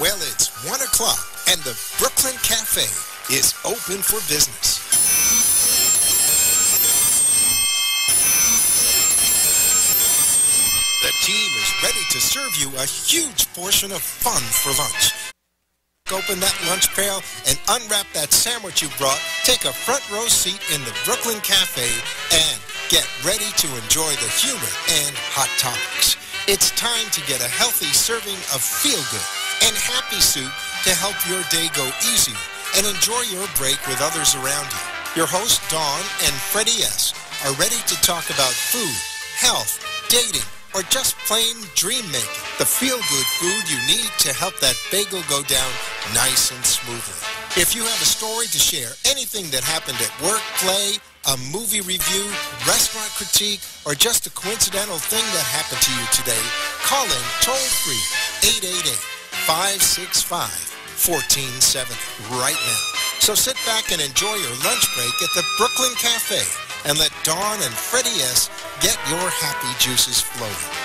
Well, it's 1 o'clock, and the Brooklyn Cafe is open for business. The team is ready to serve you a huge portion of fun for lunch. Open that lunch pail and unwrap that sandwich you brought. Take a front row seat in the Brooklyn Cafe and get ready to enjoy the humor and hot topics. It's time to get a healthy serving of feel good and happy soup to help your day go easier and enjoy your break with others around you. Your hosts, Dawn and Freddie S., are ready to talk about food, health, dating, or just plain dream making. The feel good food you need to help that bagel go down nice and smoothly. If you have a story to share, anything that happened at work, play, a movie review, restaurant critique, or just a coincidental thing that happened to you today, call in toll free 888 565 1470 right now. So sit back and enjoy your lunch break at the Brooklyn Cafe and let Dawn and Freddie S. get your happy juices flowing.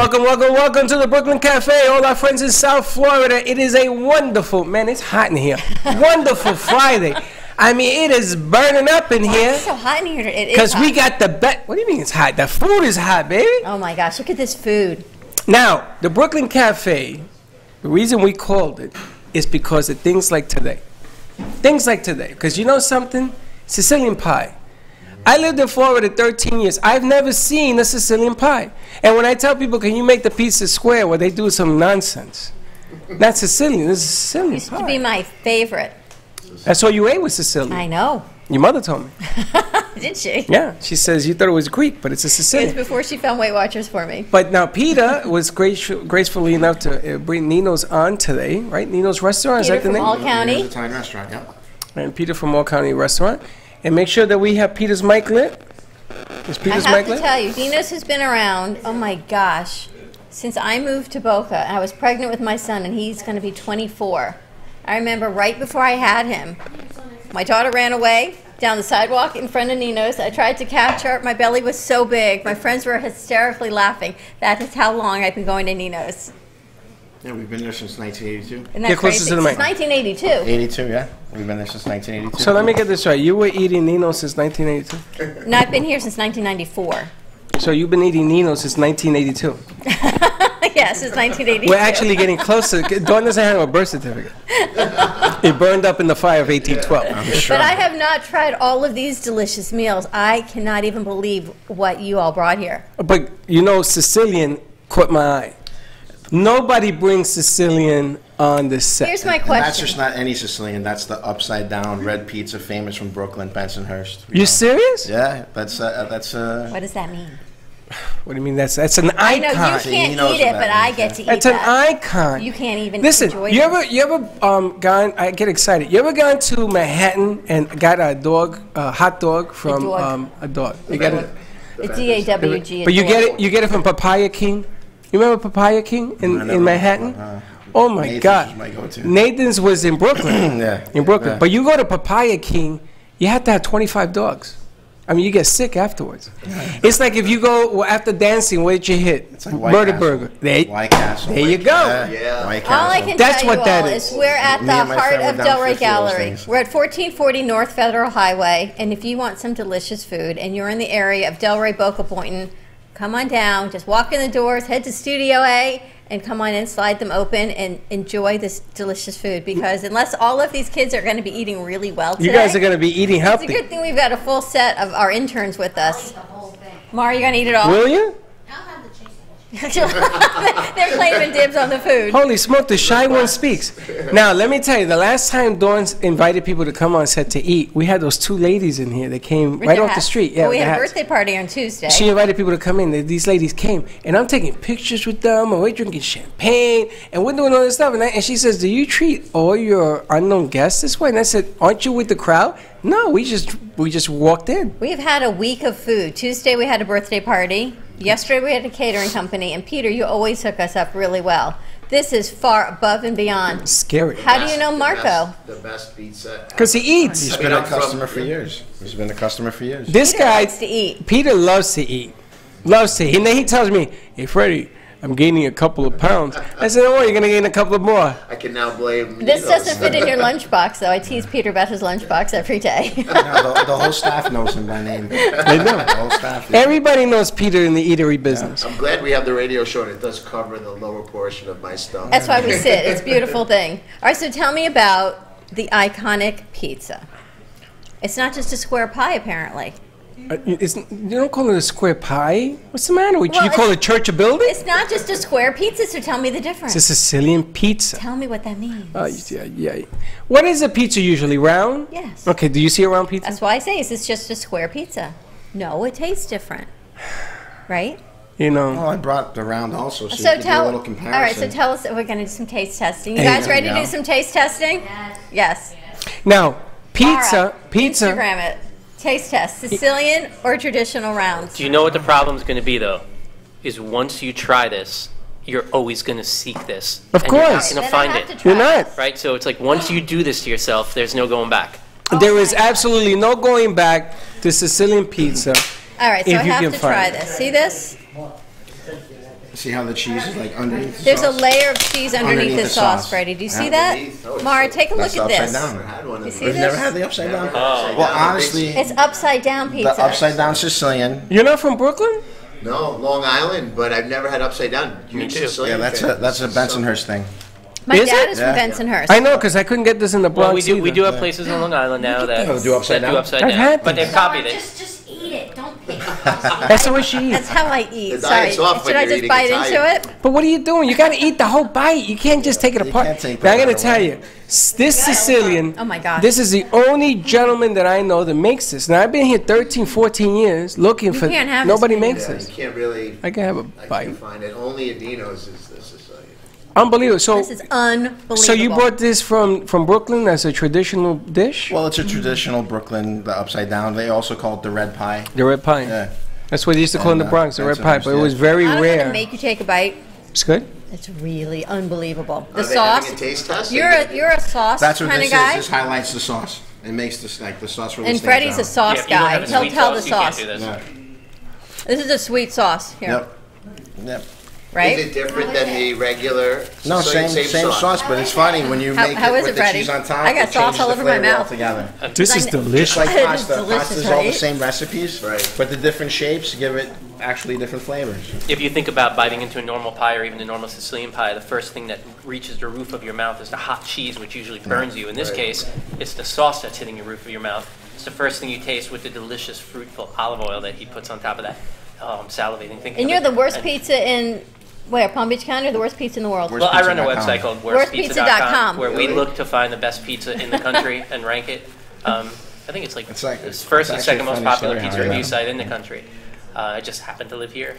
Welcome, welcome, welcome to the Brooklyn Cafe. All our friends in South Florida. It is a wonderful, man, it's hot in here. wonderful Friday. I mean, it is burning up in here. It's so hot in here. It is Because we got the best. What do you mean it's hot? The food is hot, baby. Oh my gosh! Look at this food. Now, the Brooklyn Cafe, the reason we called it is because of things like today. Things like today. Because you know something? Sicilian pie. I lived in Florida 13 years. I've never seen a Sicilian pie. And when I tell people, can you make the pizza square, well, they do some nonsense. Not Sicilian, this is Sicilian Used to be my favorite. That's all you ate was Sicilian. I know. Your mother told me. Did she? Yeah, she says you thought it was Greek, but it's a It was before she found Weight Watchers for me. But now Peter was grace, gracefully enough to uh, bring Nino's on today, right? Nino's restaurant, Peter is that the from name? All County. Italian restaurant, yeah. and Peter from All County Restaurant. And make sure that we have Peter's mic lit. Is I Peter's have mic to lit? tell you, Nino's has been around. Oh my gosh, since I moved to Boca, I was pregnant with my son, and he's going to be 24. I remember right before I had him, my daughter ran away down the sidewalk in front of Nino's. I tried to catch her. My belly was so big. My friends were hysterically laughing. That is how long I've been going to Nino's. Yeah, we've been there since 1982. Isn't that Get closer crazy? to the mic. Since 1982. 82, yeah. We've been there since 1982. So let me get this right. You were eating Nino since 1982. No, I've been here since 1994. So you've been eating Nino since 1982. yeah, since 1982. We're actually getting closer. Dawn doesn't have a birth certificate. It burned up in the fire of 1812. I'm sure. But I have not tried all of these delicious meals. I cannot even believe what you all brought here. But you know, Sicilian caught my eye. Nobody brings Sicilian on the set. Here's my And that's just not any Sicilian. That's the upside down red pizza, famous from Brooklyn, Bensonhurst. you serious? Yeah, that's uh, that's uh, What does that mean? What do you mean? That's that's an I know icon. you can't knows eat it, that but I get yeah. to eat it. It's an that. icon. You can't even Listen, enjoy you this. ever you ever um gone? I get excited. You ever gone to Manhattan and got a dog, a hot dog from dog. um a dog? You got it. It's D A W G. But you get it. You get it from Papaya King. You remember Papaya King in, in Manhattan? uh, oh my Nathan's God! was my. Nathan's was in Brooklyn. Yeah. in Brooklyn. Yeah. But you go to Papaya King, you have to have 25 dogs. I mean, you get sick afterwards. It's like if you go well, after dancing, what did you hit? It's like White Murder Castle. burger. There, White Castle. there you go. Yeah. White All I Castle. can That's tell what you that all is. is we're at Me the and heart of Delray 50 of those Gallery. We're at 1440 North Federal Highway, and if you want some delicious food and you're in the area of Delray Boca Boynton, come on down. Just walk in the doors, head to Studio A, and come on in, slide them open, and enjoy this delicious food. Because unless all of these kids are going to be eating really well today, You guys are going to be eating healthy. it's a good thing we've got a full set of our interns with us. Mara, you going to eat it all? Will you? They're claiming dibs on the food. Holy smoke, the shy one speaks. Now, let me tell you, the last time Dawn's invited people to come on set to eat, we had those two ladies in here that came With right off the street. Yeah, Well, we had a birthday party on Tuesday. She invited people to come in. These ladies came, and I'm taking pictures with them, and we're drinking champagne, and we're doing all this stuff. And, I, and she says, "Do you treat all your unknown guests this way?" And I said, "Aren't you with the crowd?" No, we just we just walked in. We've had a week of food. Tuesday we had a birthday party. Yesterday we had a catering company. And Peter, you always hook us up really well. This is far above and beyond. Scary, How do you know The Marco? best- The best pizza. because he eats. He's I been mean, a I'm from- customer for years. He's been a customer for years. This Peter guy likes to eat. Peter loves to eat. Loves to. eat. And then he tells me, "Hey, Freddie, I'm gaining a couple of pounds." I said, "Don't you're gonna gain a couple of more." I can now blame. This Ninos. doesn't fit in your lunchbox, though. I tease Peter about his lunchbox every day. No, the, the whole staff knows him by name. They know. The whole staff. Everybody knows Peter in the eatery business. I'm glad we have the radio show and it does cover the lower portion of my stomach. That's why we sit. It's a beautiful thing. All right, so tell me about the iconic pizza. It's not just a square pie, apparently. Uh, It's, you don't call it a square pie. What's the matter with you? Well, You call it's- it church a building? It's not just a square pizza, so tell me the difference. It's a Sicilian pizza. Tell me what that means. Uh, yeah, yeah. What is a pizza usually? Round? Yes. Okay, do you see a round pizza? That's why I say, is this just a square pizza? No, it tastes different. Right? You know. Well, I brought the round also, so, So you tell do a little comparison. right. So tell us. We're going to do some taste testing. You Hey, guys ready you to do some taste testing? Yes. Now, pizza, Mara, pizza. Instagram it. Taste test: Sicilian or traditional rounds? Do you know what the problem is going to be, though? Is once you try this, you're always going to seek this. Of and You're not course. going to find it. You're not. Right? So it's like once you do this to yourself, there's no going back. There is oh absolutely no going back to Sicilian pizza. All right. So If I have to find try it. this. See this? See how the cheese is like underneath the There's a layer of cheese underneath, Underneath the the sauce, sauce. Freddie. Do you see Yeah. that? Oh, Mara, so- take a look the at upside this. down. I had one of You see those. We've never had the upside down. Upside Well, down, a big- honestly, It's upside down pizza. the upside down Sicilian. You're not from Brooklyn? No, Long Island, but I've never had upside down. Huge too. Yeah, that's fan. a that's a Bensonhurst thing. My Is dad it? is Yeah. from Bensonhurst. I know, because I couldn't get this in the Bronx Well, we do, we either. do have places on Long Island now that, Oh, do upside that do down? upside I've down. had but they've copied it. Just, just eat it. Don't pick. That's the way she eats. That's how I eat. The Sorry. diet's off Should when I you're just eating bite Italian. into it? But what are you doing? You got to eat the whole bite. You can't just take it You apart. can't take now, I'm that going to tell away. you, s- this Sicilian, Oh, my God. this is the only gentleman that I know that makes this. Now, I've been here 13, 14 years looking for, can't have this nobody many. makes Yeah, this. you can't really. I can have a I bite. can't find it. Only Adino's is the Sicilian. Unbelievable. So, This is unbelievable. so you brought this from, from Brooklyn as a traditional dish? Well, it's a traditional Brooklyn, the upside down. They also call it the red pie. The red pie. Yeah. That's what they used to call in And, the uh, Bronx, the red pie. But it was very I'm rare. gonna make you take a bite. It's good. It's really unbelievable. The Are sauce. having a taste test? You're a you're a sauce That's what kind this of guy. is. This highlights the sauce. It makes this like the sauce really and Freddie's out. a sauce Yeah, if you don't guy. He'll sweet tell the sauce, you can't sauce. do this. Yeah. This is a sweet sauce here, Yep. Yep. Right? Is it different than the regular? No, same Sicilian same, sauce, but it's funny when you How- make how it is with it, the Freddie? cheese on top. I got it sauce changes all the over my flavor mouth. altogether. Uh, this is I delicious. Just like It is pasta. delicious, Pasta's all the right? same recipes, Right. but the different shapes give it actually different flavors. If you think about biting into a normal pie or even a normal Sicilian pie, the first thing that reaches the roof of your mouth is the hot cheese, which usually burns you. In this Right. case, it's the sauce that's hitting the roof of your mouth. It's the first thing you taste with the delicious, fruitful olive oil that he puts on top of that. Oh, I'm salivating thinking And of you're it. the worst And- pizza in where Palm Beach County, or the worst pizza in the world. Worst- Well, I run a Worstpizza.com. website called Worstpizza.com. worstpizza.com where we look to find the best pizza in the country and rank it. Um, I think it's like, It's like- it's first it's and second most popular pizza review site in the country. Uh, I just happen to live here.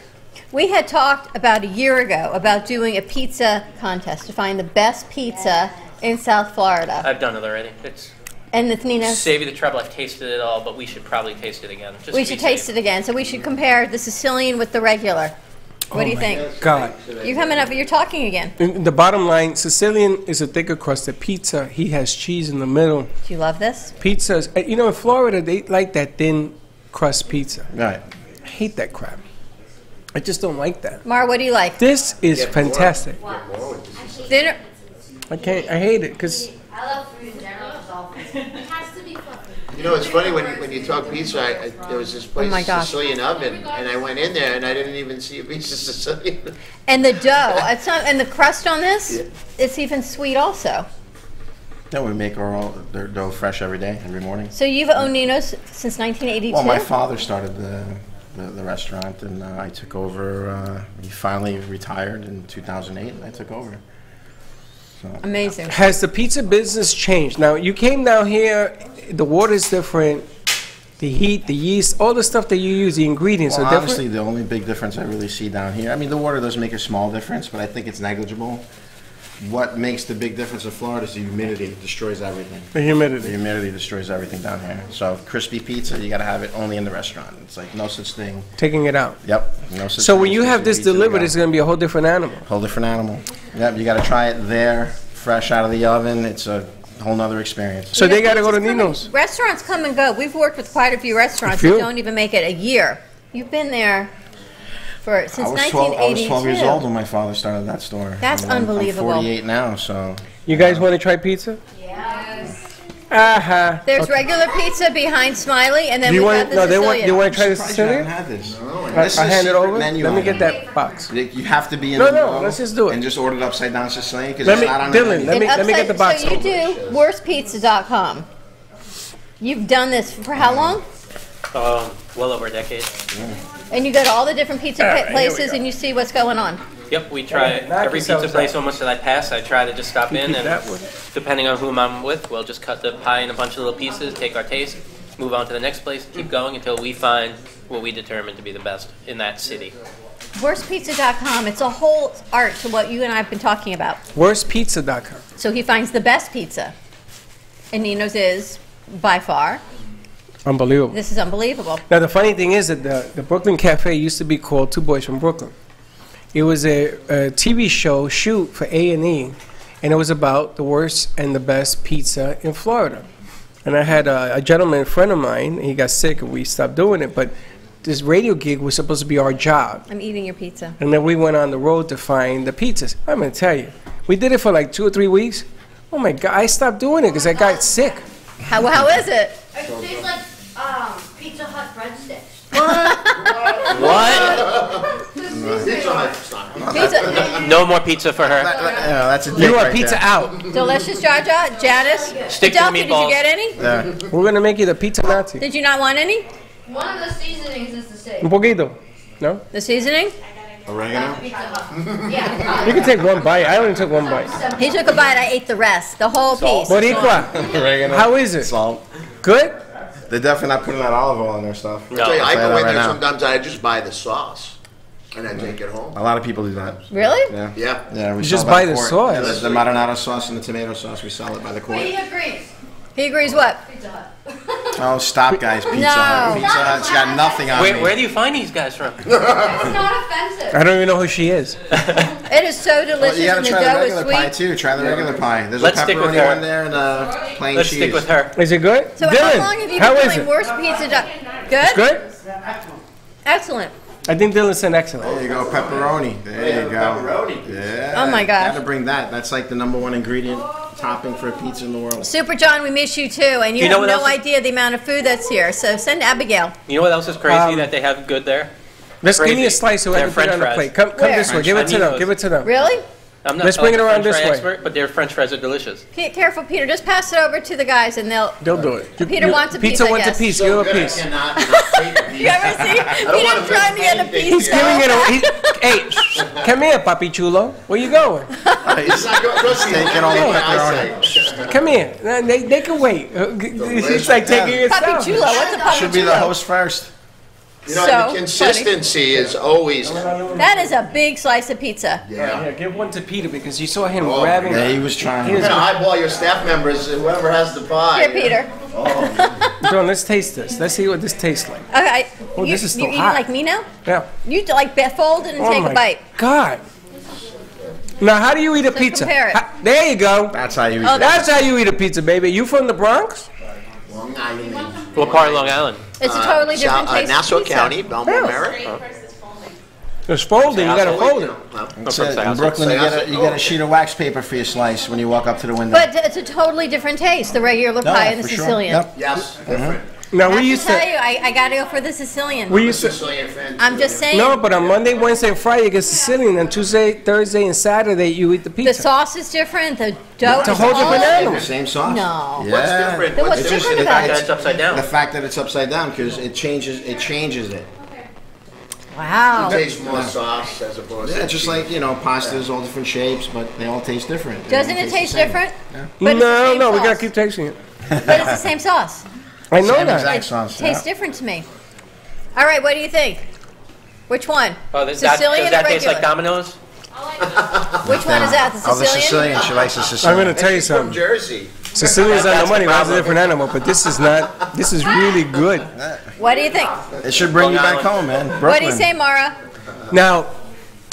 We had talked about a year ago about doing a pizza contest to find the best pizza in South Florida. I've done it already. It's And with Nina, save you the trouble. I've tasted it all, but we should probably taste it again. Just we should be taste safe. it again. So we should compare the Sicilian with the regular. What do you think? God. You're coming up, you're talking again. And the bottom line, Sicilian is a thicker crusted pizza. He has cheese in the middle. Do you love this? Pizzas, uh, you know, in Florida, they like that thin crust pizza. Right. I hate that crap. I just don't like that. Mar, what do you like? This is Get more. fantastic. Dinner. I can't, I hate it because I love food in general, it's all It has to be fluffy. You know, it's funny when you, when you talk pizza. I, I, there was this place, Oh my gosh. Sicilian Oven, and I went in there and I didn't even see a piece of Sicilian. And the dough, it's not, and the crust on this, it's even sweet also. Yeah, we make our own, their dough fresh every day, every morning. So you've owned Nino's since 1982? Well, my father started the, the, the restaurant, and uh, I took over. Uh, he finally retired in 2008, and I took over. So Amazing. has the pizza business changed? Now, you came down here, the water is different, the heat, the yeast, all the stuff that you use, the ingredients well, are obviously, the only big difference I really see down here. I mean, the water does make a small difference, but I think it's negligible. What makes the big difference in Florida is the humidity. It destroys everything. The humidity. The humidity. humidity destroys everything down here. So crispy pizza, you got to have it only in the restaurant. It's like no such thing. Taking it out. Yep, no such. So when you have this delivered, it's going to be a whole different animal. Whole different animal. Yep, you got to try it there, fresh out of the oven. It's a whole nother experience. So they got to go to Pizzas Nino's. and- Restaurants come and go. We've worked with quite a few restaurants A few. that don't even make it a year. You've been there for since I was 12, I was 12 years old when my father started that store. That's I'm- unbelievable. I'm 48 now, so You guys want to try pizza? Aha. There's Okay. regular pizza behind Smiley, and then you we've want? got the No, they want. Sicilian. You want to try the Surprised you haven't Sicilian? had this. I, This is I a hand it secret over. menu Let me get that box. You have to be in No, the no, know let's just do it. And just order it upside down Sicilian because it's me- not on the Dylan, menu. let me- And get the box So you over. do worstpizza.com. You've done this for how long? Um, well over a decade. And you go to all the different pizza right, places and you see what's going on. Yep, we try Yeah, every pizza place almost that I pass. I try to just stop in and that one. depending on whom I'm with, we'll just cut the pie in a bunch of little pieces, take our taste, move on to the next place, keep mm. going until we find what we determine to be the best in that city. Worstpizza.com. It's a whole art to what you and I have been talking about. Worstpizza.com. So he finds the best pizza. And Nino's is, by far, Unbelievable. this is unbelievable. Now the funny thing is that the, the Brooklyn Cafe used to be called Two Boys from Brooklyn. It was a, a TV show shoot for A and E, and it was about the worst and the best pizza in Florida. And I had a, a gentleman friend of mine. He got sick, and we stopped doing it. But this radio gig was supposed to be our job, I'm eating your pizza. and then we went on the road to find the pizzas. I'm gonna tell you, we did it for like two or three weeks. Oh my God! I stopped doing it because I got sick. How, how is it? It tastes like um, Pizza Hut breadsticks. What? Pizza Hut. Pizza, No more pizza for her. Yeah, that's a You are right pizza there. out. delicious Jar Jar, Janice. Stick to the Adelphi, did you get any? Yeah. We're gonna make you the pizza Nazi. Did you not want any? One of the seasonings is the same. Un poquito. No? The seasoning? Oregano? Yeah. You can take one bite. I only took one bite. He took a bite, I ate the rest, the whole piece. Boricua, Oregano. how is it? Salt. Good? They're definitely not putting that olive oil in their stuff. No. You, I I'll tell you go in right there now. sometimes and I just buy the sauce and I take it home. A lot of people do that. Really? Yeah. Yeah. Yeah, we You sell just buy the quart. sauce. The, the marinara sauce and the tomato sauce, we sell it by the quart. He agrees. He agrees what? Pizza Hut. Oh, stop, guys. Pizza No. Hut. Pizza Hut's got nothing on Where, me. where do you find these guys from? It's not offensive. I don't even know who she is. It is so Well, delicious you gotta and the try the dough regular pie too. Try the regular pie. There's Let's a stick with pepperoni her. one there and a plain Let's cheese. stick with her. Is it good? So Dylan, how long have you been doing it? worst pizza? Do- good? It's good? Excellent. I think Dylan said excellent. There you go, pepperoni. There you go. Pepperoni. Yeah. Oh my gosh. Gotta bring that. That's like the number one ingredient topping for a pizza in the world. Super John, we miss you too, and you, You know have what no is- idea the amount of food that's here. So send Abigail. You know what else is crazy Um, that they have good there? Let's give me a slice so I can put it French on the fries. plate. Come, come this way. Give it to them. Give it to them. Really? I'm not Let's bring it around French this fry way. expert, but their French fries are delicious. Pe- careful, Peter. Just pass it over to the guys, and they'll. They'll do it. You- Peter you- wants a pizza. piece, I wants a guess. piece. Give him a piece. cannot not take a piece. You ever see don't wanna Peter trying to get a miss piece? He's giving it away. He- Hey, shh, come here, Papi Chulo. Where you going? It's not good. Trust me, Taking all the anything I pepperoni. say. Come here. They, they can wait. Uh, g- It's like taking it Papi Chulo. What's a Papi Should be the Chulo? host first. You know, So and the consistency is always, That is a big slice of pizza. yeah. Yeah, give one to Peter because you saw him Oh, grabbing. Yeah, he was trying. He was- You're gonna eyeball your staff members, whoever has the pie. Here, Peter. Oh. John, let's taste this. Let's see what this tastes like. Okay. Oh, you, this is you still eating hot. like me now? Yeah. You like be- fold it and Oh take my a bite. God. Now, how do you eat a pizza? compare it. Ha- there you go. That's how you eat Oh, it. That's how you eat a pizza, baby. You from the Bronx? Long Island. What part of Long Island? It's a totally different South- uh, taste. Nassau pizza. County, Bellmore, Really? Merrick. It's folding. You gotta fold it. I'm That's it. In Brooklyn, you get, a, you get a sheet of wax paper for your slice when you walk up to the window. But it's a totally different taste, the regular No, pie and the for sure. Sicilian. Yep. Yes, different. Now I we have used to tell you, I, I gotta go for the Sicilian. We used to. Sicilian fan. I'm just saying. No, but on Monday, Wednesday, and Friday you get Sicilian, and Tuesday, Thursday, and Saturday you eat the pizza. the sauce is different. The dough It's a is whole different all- animal. Same sauce? No. Yeah. What's different? What's What's It's just different the fact? That it's upside down. The fact that it's upside down because it changes. It changes it. Wow. Taste more sauce as opposed to. Yeah, just like you know, pastas, all different shapes, but they all taste different. Doesn't it the taste different? But it's the no, same no, we gotta keep tasting it. But it's the same sauce. I know Same that. exact It sauce. tastes yeah. different to me. All right, what do you think? Which one? Oh, this, that, Sicilian does that or taste like Domino's? Which one is that? The Sicilian? Oh, the Sicilian? Sicilian. She likes the Sicilian. I'm gonna tell you She's from something. Jersey. Sicilian's on the That's money. That's a different animal, but this is not. This is really good. What do you think? It should bring you back home, man. Brooklyn. What do you say, Mara? Now,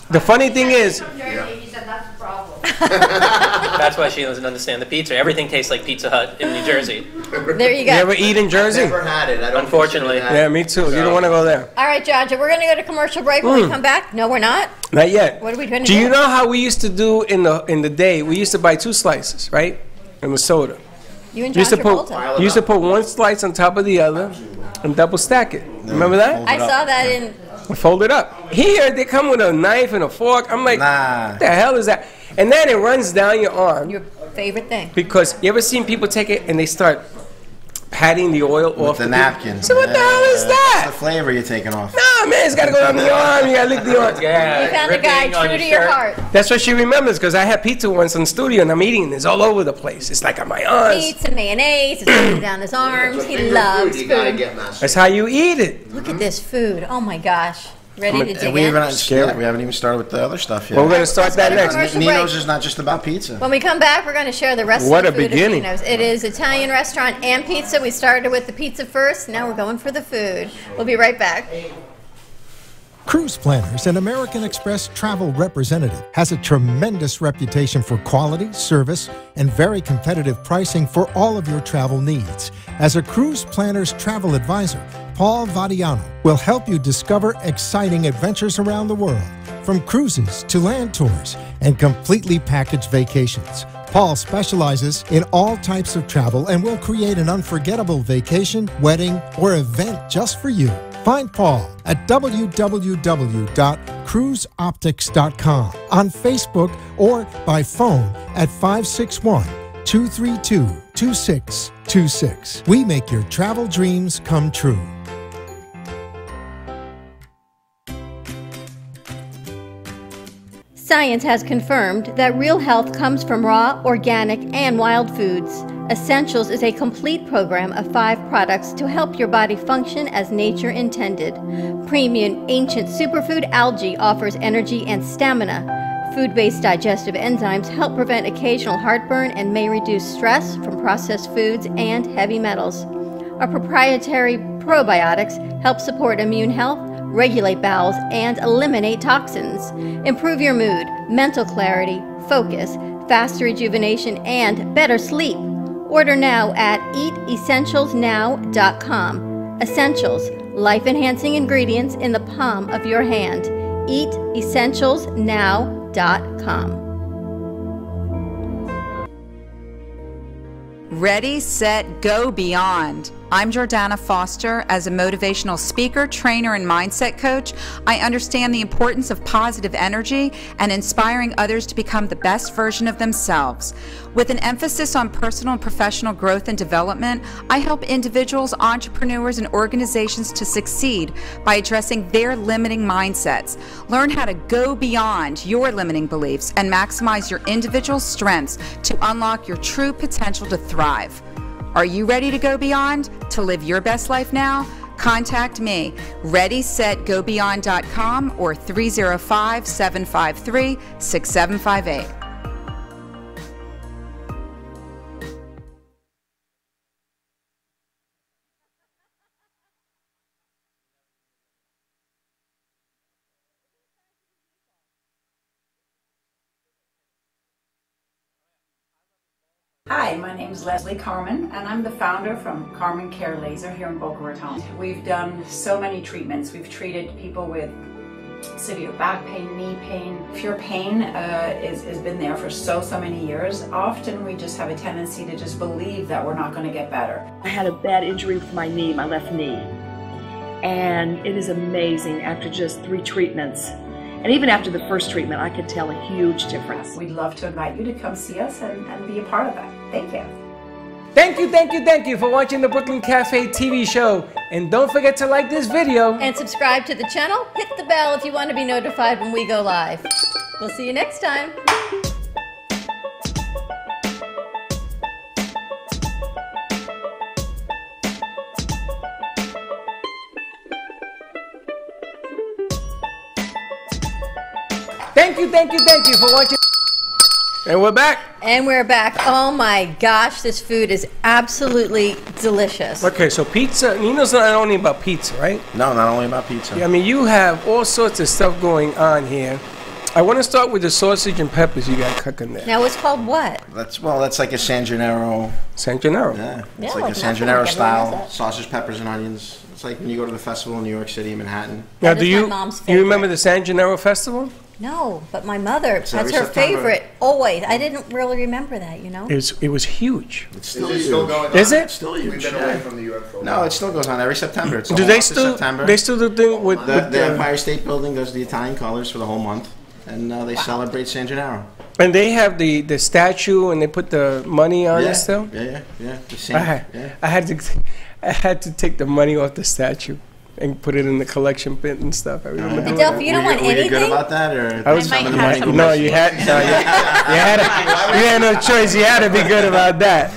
the funny thing is, That's why she doesn't understand the pizza. Everything tastes like Pizza Hut in New Jersey. There you you go. ever eat in Jersey? Never had it. I don't Unfortunately. consider that. Yeah, me too. You don't want to go there. All right, Georgia, we're going to go to commercial break when we mm. come back. No, we're not. Not yet. What are we gonna Do you know how we used to do in the in the day? We used to buy two slices, right? And with soda. You and You used to put Travolta. you used to put one slice on top of the other and double stack it. Remember that? I saw that in. Fold it up. Here they come with a knife and a fork. I'm like, Nah. what the hell is that? And then it runs down your arm Your favorite thing. because you ever seen people take it and they start patting the oil With off the pi- napkin. So what the hell is Yeah, that? It's the flavor you're taking off. Nah, man, it's gotta go down the arm. You gotta lick the arm. Yeah. You found a guy ripping on true to your shirt. heart. That's what she remembers because I had pizza once in the studio and I'm eating this all over the place. It's like on my arms. Pizza, mayonnaise, it's running down his arms. But He loves food, you gotta food. get. That's how you eat it. Look at this food. Oh my gosh. Ready to dig And we, in? even, Scary. yeah, we haven't even started with the other stuff yet. Well, we're gonna start that next. commercial Nino's break. is not just about pizza. When we come back, we're going to share the rest What of the a food beginning. at Nino's. It is Italian restaurant and pizza. We started with the pizza first. Now we're going for the food. We'll be right back. Cruise Planners, an American Express travel representative, has a tremendous reputation for quality, service, and very competitive pricing for all of your travel needs. As a Cruise Planners travel advisor, Paul Vadiano will help you discover exciting adventures around the world, from cruises to land tours and completely packaged vacations. Paul specializes in all types of travel and will create an unforgettable vacation, wedding, or event just for you. Find Paul at www.cruiseoptics.com on Facebook or by phone at 561 232 2626. We make your travel dreams come true. Science has confirmed that real health comes from raw, organic, and wild foods. Essentials is a complete program of five products to help your body function as nature intended. Premium Ancient Superfood Algae offers energy and stamina. Food based digestive enzymes help prevent occasional heartburn and may reduce stress from processed foods and heavy metals. Our proprietary probiotics help support immune health, regulate bowels, and eliminate toxins. Improve your mood, mental clarity, focus, faster rejuvenation, and better sleep. Order now at eatessentialsnow.com. Essentials, life enhancing ingredients in the palm of your hand. Eatessentialsnow.com. Ready, set, go beyond. I'm Jordana Foster. As a motivational speaker, trainer, and mindset coach, I understand the importance of positive energy and inspiring others to become the best version of themselves. With an emphasis on personal and professional growth and development, I help individuals, entrepreneurs, and organizations to succeed by addressing their limiting mindsets. Learn how to go beyond your limiting beliefs and maximize your individual strengths to unlock your true potential to thrive. Are you ready to go beyond? To live your best life now? Contact me, readysetgobeyond.com or 305 753 6758. Leslie Carmen, and I'm the founder from Carmen Care Laser here in Boca Raton. We've done so many treatments. We've treated people with severe back pain, knee pain. If your pain uh, is, has been there for so, so many years, often we just have a tendency to just believe that we're not going to get better. I had a bad injury with my knee, my left knee. And it is amazing after just three treatments. And even after the first treatment, I could tell a huge difference. We'd love to invite you to come see us and, and be a part of that. Thank you. Thank you, thank you, thank you for watching the Brooklyn Cafe TV show. And don't forget to like this video. And subscribe to the channel. Hit the bell if you want to be notified when we go live. We'll see you next time. Thank you, thank you, thank you for watching. And we're back. And we're back. Oh my gosh, this food is absolutely delicious. Okay, so pizza. Nino's not only about pizza, right? No, not only about pizza. Yeah, I mean, you have all sorts of stuff going on here. I want to start with the sausage and peppers you got cooking there. Now it's called what? That's well, that's like a San Gennaro. San Gennaro. Yeah, Yeah, it's like like a San nothing Gennaro like style sausage, peppers, and onions. It's like when you go to the festival in New York City, Manhattan. Now, That do is my you mom's you remember the San Gennaro festival? No, but my mother, It's that's her September. favorite. Always. I didn't really remember that, you know? It was it was huge. It's Is it still going on? Is it? Still We've huge. been yeah. away from New York for No, it still goes on every September. It's Do they still September. they still do thing with, the, with the the, Empire State Building does the Italian colors for the whole month, and uh, they celebrate San Gennaro. and they have the the statue and they put the money on yeah. it still. Yeah, yeah, yeah. The same. I had, yeah. I had to I had to take the money off the statue and put it in the collection bin and stuff. I remember doing Adolph, that. you don't were want were you good about that, or I was might some have money some- no, you had no, you, you had to, you had no choice. You had to be good about that.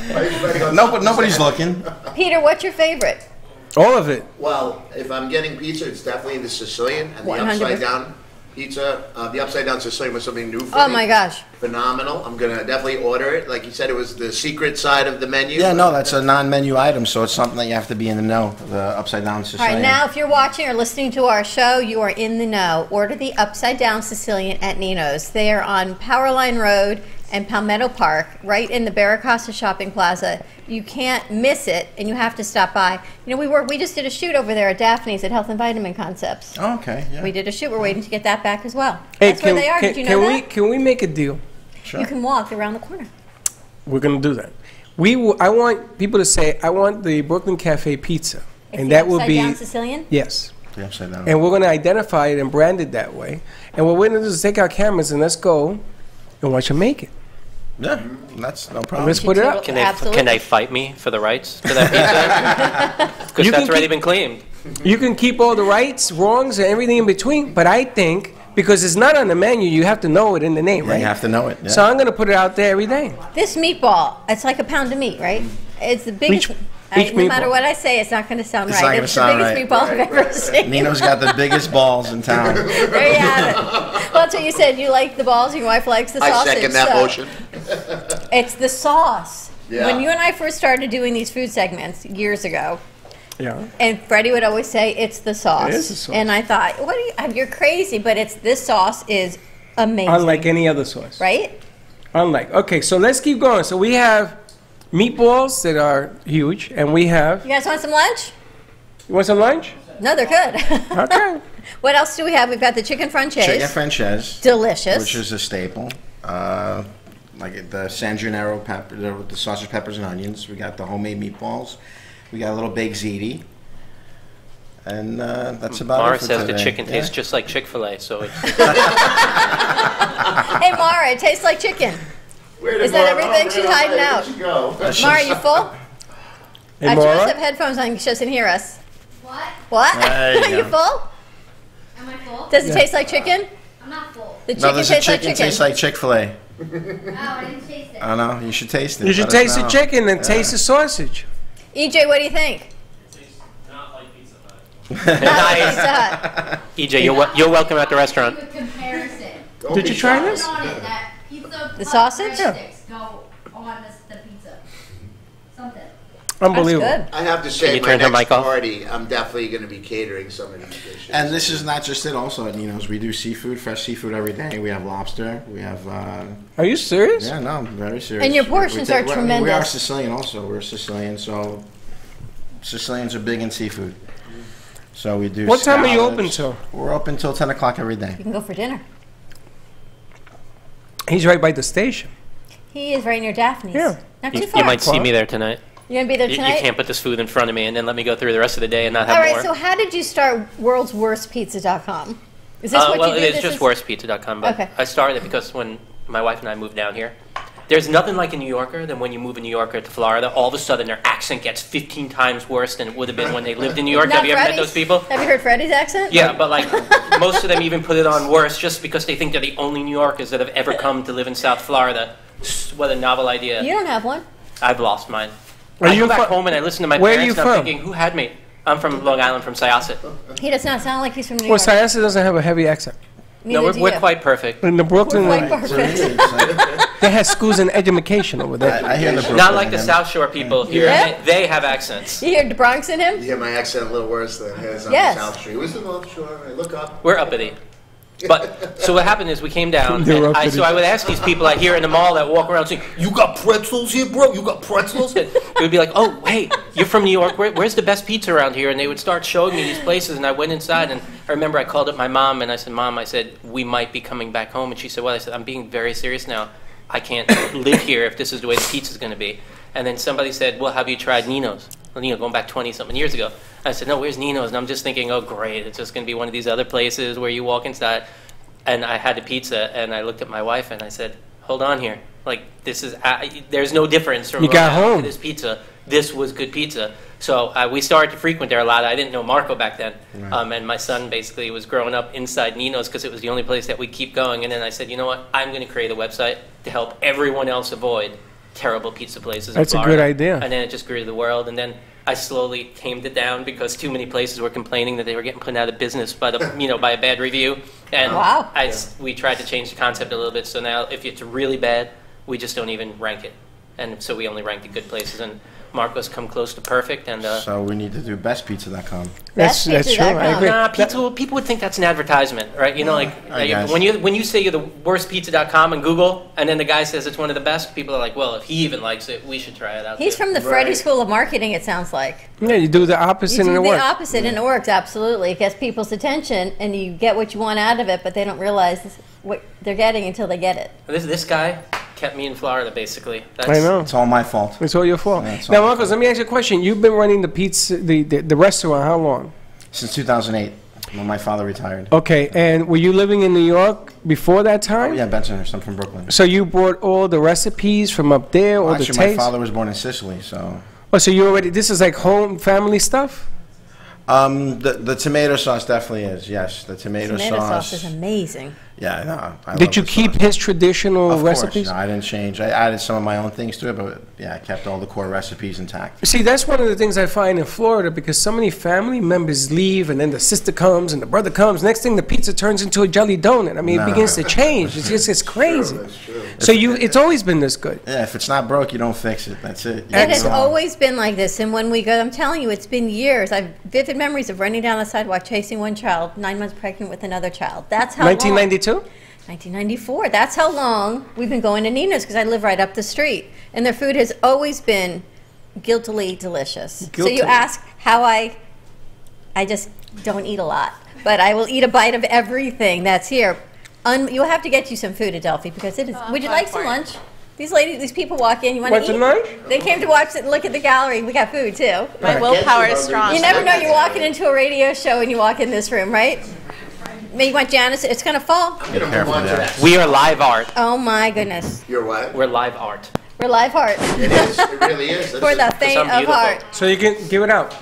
No, but nobody's looking. Peter, what's your favorite? All of it. Well, if I'm getting pizza, it's definitely the Sicilian and the 100. upside down pizza. Uh, the upside down Sicilian was something new for Oh me. my gosh. Phenomenal. I'm gonna definitely order it. Like you said, it was the secret side of the menu. Yeah, no, that's a non-menu item, so it's something that you have to be in the know. The upside down Sicilian. right, now if you're watching or listening to our show, you are in the know. Order the Upside Down Sicilian at Nino's. They are on Powerline Road and Palmetto Park, right in the Barracosta Shopping Plaza. You can't miss it, and you have to stop by. You know, we were we just did a shoot over there at Daphne's at Health and Vitamin Concepts. Oh, okay. Yeah. We did a shoot. We're waiting to get that back as well. Hey, That's where they are. Can, did you can know we that? can we make a deal? Sure. You can walk around the corner. We're gonna do that. We will, I want people to say I want the Brooklyn Cafe pizza, It's and that will Upside be Down Sicilian. yes. The upside down. And we're gonna identify it and brand it that way. And what we're gonna do is take our cameras and let's go and watch them make it. Yeah, that's no problem. let's put it up. Can they, Absolutely. can they fight me for the rights to that pizza? Because that's already keep- been claimed. You can keep all the rights, wrongs, and everything in between. But I think because it's not on the menu, you have to know it in the name, Yeah, right? you have to know it. Yeah. So I'm gonna put it out there every day. This meatball, it's like a pound of meat, right? It's the biggest. Each- I- each no matter what I say, it's not going to sound It's right. not gonna it's sound the right. biggest meatball I've ever seen. Nino's got the biggest balls in town. there you have it. Well, that's what you said. You like the balls. Your wife likes the I sausage. second that so motion. It's the sauce. Yeah. When you and I first started doing these food segments years ago, Yeah. and Freddie would always say, "It's the sauce," It is the sauce. and I thought, "What are you? You're crazy!" But it's this sauce is amazing, Unlike any other sauce. right? Unlike. Okay, so let's keep going. So we have meatballs that are huge, and we have. You guys want some lunch? You want some lunch? No, they're good. Okay. what else do we have? We've got the chicken francese. Chicken francese, Delicious. which is a staple. Uh, like the San Gennaro pepper, the, with the sausage, peppers, and onions. We got the homemade meatballs. We got a little baked ziti. And uh, that's about Mara it Mara says the chicken Yeah. tastes just like Chick Fil A, so it's hey, Mara, it tastes like chicken. Is that everything she's hiding out? Mara, you full? Hey, she Mara? have headphones on. She doesn't hear us. What? What? There you Are you go. full? Am I full? Does it Yeah. taste like chicken? I'm not full. The No, chicken there's a tastes like chicken chicken. tastes like Chick Fil A. Oh, I didn't taste it. I know. You should taste it. You should Let taste the chicken and Yeah. taste the sausage. EJ, what do you think? It tastes not like pizza pie. It's nice. EJ, you're, wel- you're welcome at the restaurant. A comparison. Did you try this? On it, that pizza The sausage? breadsticks Go on the, the pizza. Something. Unbelievable. I have to say, Can you my next mic party, I'm definitely going to be catering some of these dishes. And this is not just it. Also, at Nino's, we do seafood, fresh seafood every day. We have lobster. We have. Uh, Are you serious? yeah, no, I'm very serious. And your We- portions we are take- we- We are. Sicilian, also. We're Sicilian, so Sicilians are big in seafood. So we do. What time are you open till? We're open till ten o'clock every day. You can go for dinner. He's right by the station. He is right near Daphne's. Yeah. Not You, too far. you might see me there tonight. You're gonna be there You, you can't put this food in front of me and then let me go through the rest of the day and not have All right. more. So how did you start worldsworstpizza.com? Is this Uh, what well, you do? it's This just is- worstpizza.com, but Okay. I started it because when my wife and I moved down here, there's nothing like a New Yorker than when you move a New Yorker to Florida, all of a sudden their accent gets 15 times worse than it would have been when they lived in New York. Not have you ever met those people? Have you heard Freddie's accent? Yeah, but like most of them even put it on worse just because they think they're the only New Yorkers that have ever come to live in South Florida. What a novel idea. You don't have one. I've lost mine. Are I you go back fro- home and I listen to my Where are parents you and I'm from? thinking, who had me? I'm from Long Island, from Syosset. He does not sound like he's from New Well, York. Syosset doesn't have a heavy accent. Neither no, we're, do we're you. quite perfect. In the Brooklyn, We're quite perfect. They have schools and education over there. I, I hear the Brooklyn Not like the and- South Shore people here. Yeah. They, they have accents. You hear the Bronx in him? You hear my accent a little worse than his on Yes. the South Street. Where's the North Shore? I look up. We're uppity. But so what happened is we came down, and I, so I would ask these people I hear in the mall that walk around saying, "You got pretzels here, bro? You got pretzels?" And it would be like, "Oh, hey, you're from New York. Where, where's the best pizza around here?" And they would start showing me these places, and I went inside, and I remember I called up my mom, and I said, "Mom, I said we might be coming back home," and she said, "Well," I said, "I'm being very serious now. I can't live here if this is the way the pizza's going to be." And then somebody said, "Well, have you tried Nino's?" Well, you know, going back 20 something years ago. I said, "No, where's Nino's?" And I'm just thinking, "Oh, great, it's just going to be one of these other places where you walk inside." and I had the pizza, and I looked at my wife and I said, "Hold on here, like this is uh, there's no difference from You got to home. this pizza. This was good pizza." So uh, we started to frequent there a lot. I didn't know Marco back then, um, and my son basically was growing up inside Nino's because it was the only place that we keep going. And then I said, "You know what? I'm going to create a website to help everyone else avoid terrible pizza places." in That's a good idea. And then it just grew to the world, and then. I slowly tamed it down because too many places were complaining that they were getting put out of business by the you know by a bad review, and Wow. I s we tried to change the concept a little bit. So now, if it's really bad, we just don't even rank it, and so we only rank the good places. And Marco's come close to perfect, and uh, So we need to do bestpizza.com. That's, that's true. I agree. Nah, people, people would think that's an advertisement, right? You know, like I uh, when you when you say you're the worstpizza.com on Google, and then the guy says it's one of the best, people are like, well, if he even likes it, we should try it out. He's too. from the Freddie School of Marketing. It sounds like. Yeah, you do the opposite, You opposite do and it the works. opposite, and it works absolutely. It gets people's attention, and you get what you want out of it, but they don't realize what they're getting until they get it. This this guy kept me in Florida, basically. That's, I know. It's all my fault. It's all your fault. Yeah, it's now, all- Marcos, let me ask you a question. You've been running the pizza, the, the, the restaurant, how long? Since 2008, when my father retired. Okay, and were you living in New York before that time? Oh, yeah, Bensonhurst. I'm from Brooklyn. So you brought all the recipes from up there, all Well, the actually, my father was born in Sicily, so. Oh, so you already, this is like home family stuff? Um, the the tomato sauce definitely is. Yes, the tomato, sauce Tomato sauce. sauce is amazing. Yeah, no. I Did love you the keep sauce. his traditional Of recipes? course, no, I didn't change. I added some of my own things to it, but yeah, I kept all the core recipes intact. See, that's one of the things I find in Florida because so many family members leave and then the sister comes and the brother comes. Next thing, the pizza turns into a jelly donut. I mean, it begins to change. It's just, it's crazy. That's true. So you, it's always been this good. Yeah, if it's not broke, you don't fix it. That's it. You It has go on. always been like this, and when we go, I'm telling you, it's been years. I've vivid memories of running down the sidewalk chasing one child, nine months pregnant with another child. That's how long. 1992? 1994. That's how long we've been going to Nino's because I live right up the street, and their food has always been guiltily delicious. So you ask how I, I just don't eat a lot, but I will eat a bite of everything that's here. Un, you'll have to get you some food, Adelphi, because it is. Uh, would you like some lunch? These ladies, these people walk in. You want Want to some eat? lunch? They came to watch it. Look at the gallery. We got food too. My willpower is strong. You never know. You're walking into a radio show and you walk in this room, right? Maybe you want Janice. It's gonna fall. I'm gonna move careful on to that. We are live art. Oh my goodness. You're what? We're live art. We're live heart. It is. It really is. For the faint of beautiful. heart. So you can give it out.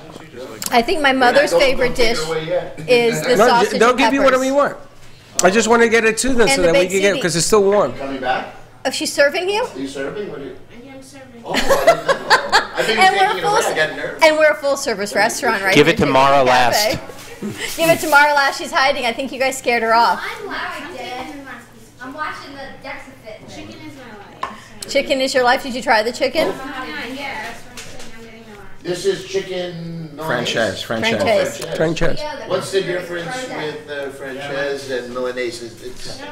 I think my mother's Don't- don't favorite dish is the No, sausage j- they'll and give you whatever you want. I just want to get it to them And so the that we baked can get ziti. because it's still warm. Coming back? Oh, she's serving you? Are you serving? What are you? Yeah, I'm serving. Oh, I didn't know. I I think And you're we're taking it full, away. I got and we're a full service restaurant, right? Give it to Chicken Mara Cafe. last. Give it to Marla. She's hiding. I think you guys scared her off. I'm I'm taking I'm watching the Dexa Fit. Chicken is my life. Chicken is your life. Did you try the chicken? Yeah, that's what I'm saying. I'm getting the life. This is chicken. Francese, francese. Francese. Francese. What's the difference with uh, francese and Milanese? It's- It's,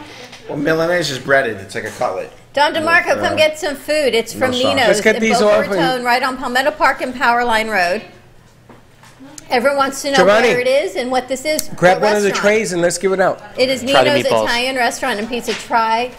Well, Milanese is breaded. It's like a cutlet. Don DeMarco, come get some food. It's from no sauce. Nino's Let's get in these Boca off and- Raton, right on Palmetto Park and Powerline Road. Everyone wants to know Giovanni. where it is and what this is. Grab what one of the trays and let's give it out. It is Try Nino's. Italian Restaurant and Pizza. Try.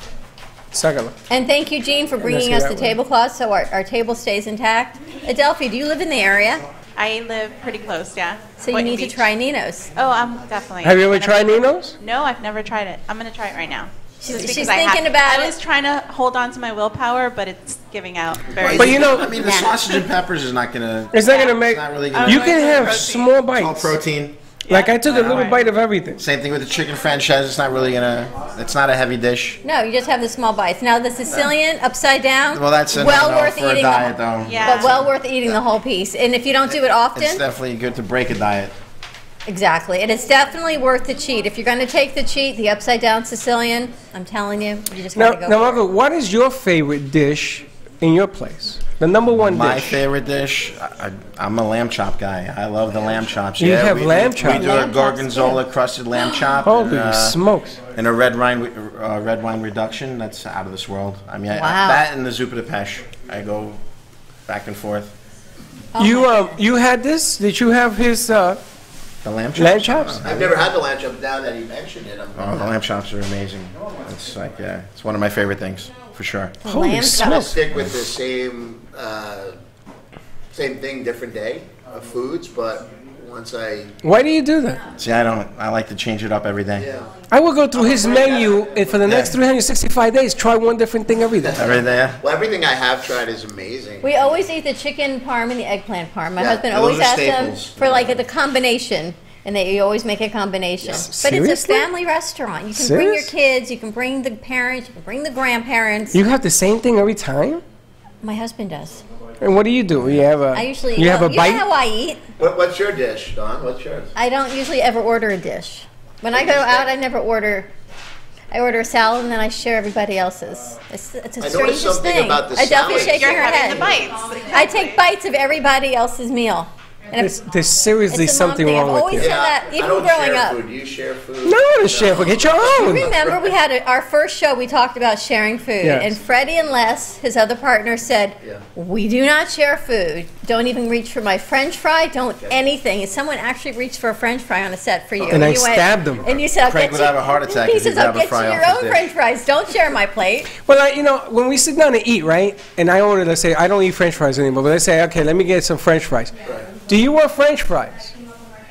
Sácalo. And thank you, Jean, for bringing let's the that tablecloth so our, our table stays intact. Adelphi, do you live in the area? I live pretty close, yeah. So you Boynton need to try Nino's. Oh, I'm definitely. Have you ever tried Nino's? No, I've never tried it. I'm gonna try it right now. She's- she's thinking have- about I it. was trying to hold on to my willpower, but it's giving out very. But you know- I mean, the sausage and peppers is not gonna. It's not gonna make. not really gonna- You can have Protein. small All bites. protein. Like I took a little Alright. bite of everything. Same thing with the chicken francese. It's not really gonna. It's not a heavy dish. No, you just have the small bites. Now the Sicilian upside down. Well, that's a well no-no worth for a eating. diet, the, though. Yeah. But well worth eating the whole piece. And if you don't do it often, It's definitely good to break a diet. Exactly, and it's definitely worth the cheat. If you're going to take the cheat, the upside down Sicilian, I'm telling you, you just Now, got to go. now, for. Marco, what is your favorite dish in your place? The number one dish My dish. favorite dish. I, I- I'm a lamb chop guy. I love the lamb chops. You have we, lamb chops? We do a Lamb chops, gorgonzola crusted lamb chop. Holy and, uh, smokes! And a red wine, uh, red wine reduction. That's out of this world. I mean, I- that and the zuppa de peche. I go back and forth. Oh you my um, you had this? Did you have his uh, The lamb chops. lamb chops? I've never had the lamb chop. Now that he mentioned it, I'm. Oh, the lamb chops are amazing. It's like, yeah, it's one of my favorite things for sure. The Holy lamb smokes. I stick with the same, uh, same thing, different day of foods, but once I, Why do you do that? See, I don't. I like to change it up every day. yeah. I will go through his menu and for the next 365 days, try one different thing every day. Every day. yeah. Well, everything I have tried is amazing. We always eat the chicken parm and the eggplant parm. My Yeah, husband those always are asks them staples. for like the combination, and they you always make a combination. But it's a Seriously? family restaurant. You can bring your Serious? kids, you can bring the parents, you can bring the grandparents. You have the same thing every time? My husband does. And what do you do? You have a I usually you have a well, bite. You know how I eat. What, what's your dish, Dawn? What's yours? I don't usually ever order a dish. When I go out, I never order. I order a salad and then I share everybody else's. It's, it's the I noticed strangest something thing. about the Adelphia's salad. shaking You're her head. the bites. I take bites of everybody else's meal. And There's, there's seriously It's something thing. I've wrong with always you. said that, even I don't growing share up. food. Do you share food? No, the chef will get your own. Remember, we had a, our first show. We talked about sharing food, Yes. and Freddie and Les, his other partner, said, Yeah. "We do not share food. Don't even reach for my French fry. Don't anything." And someone actually reached for a French fry on a set for you, And I you went- stabbed him. And you said, "I'll Craig get would have a heart attack He if says, "I'll get you your own. French fries. Don't share my plate." Well, I, you know, when we sit down to eat, right, and I order, let's say, I don't eat French fries anymore, but let's say, okay, let me get some French fries. Do you want French fries?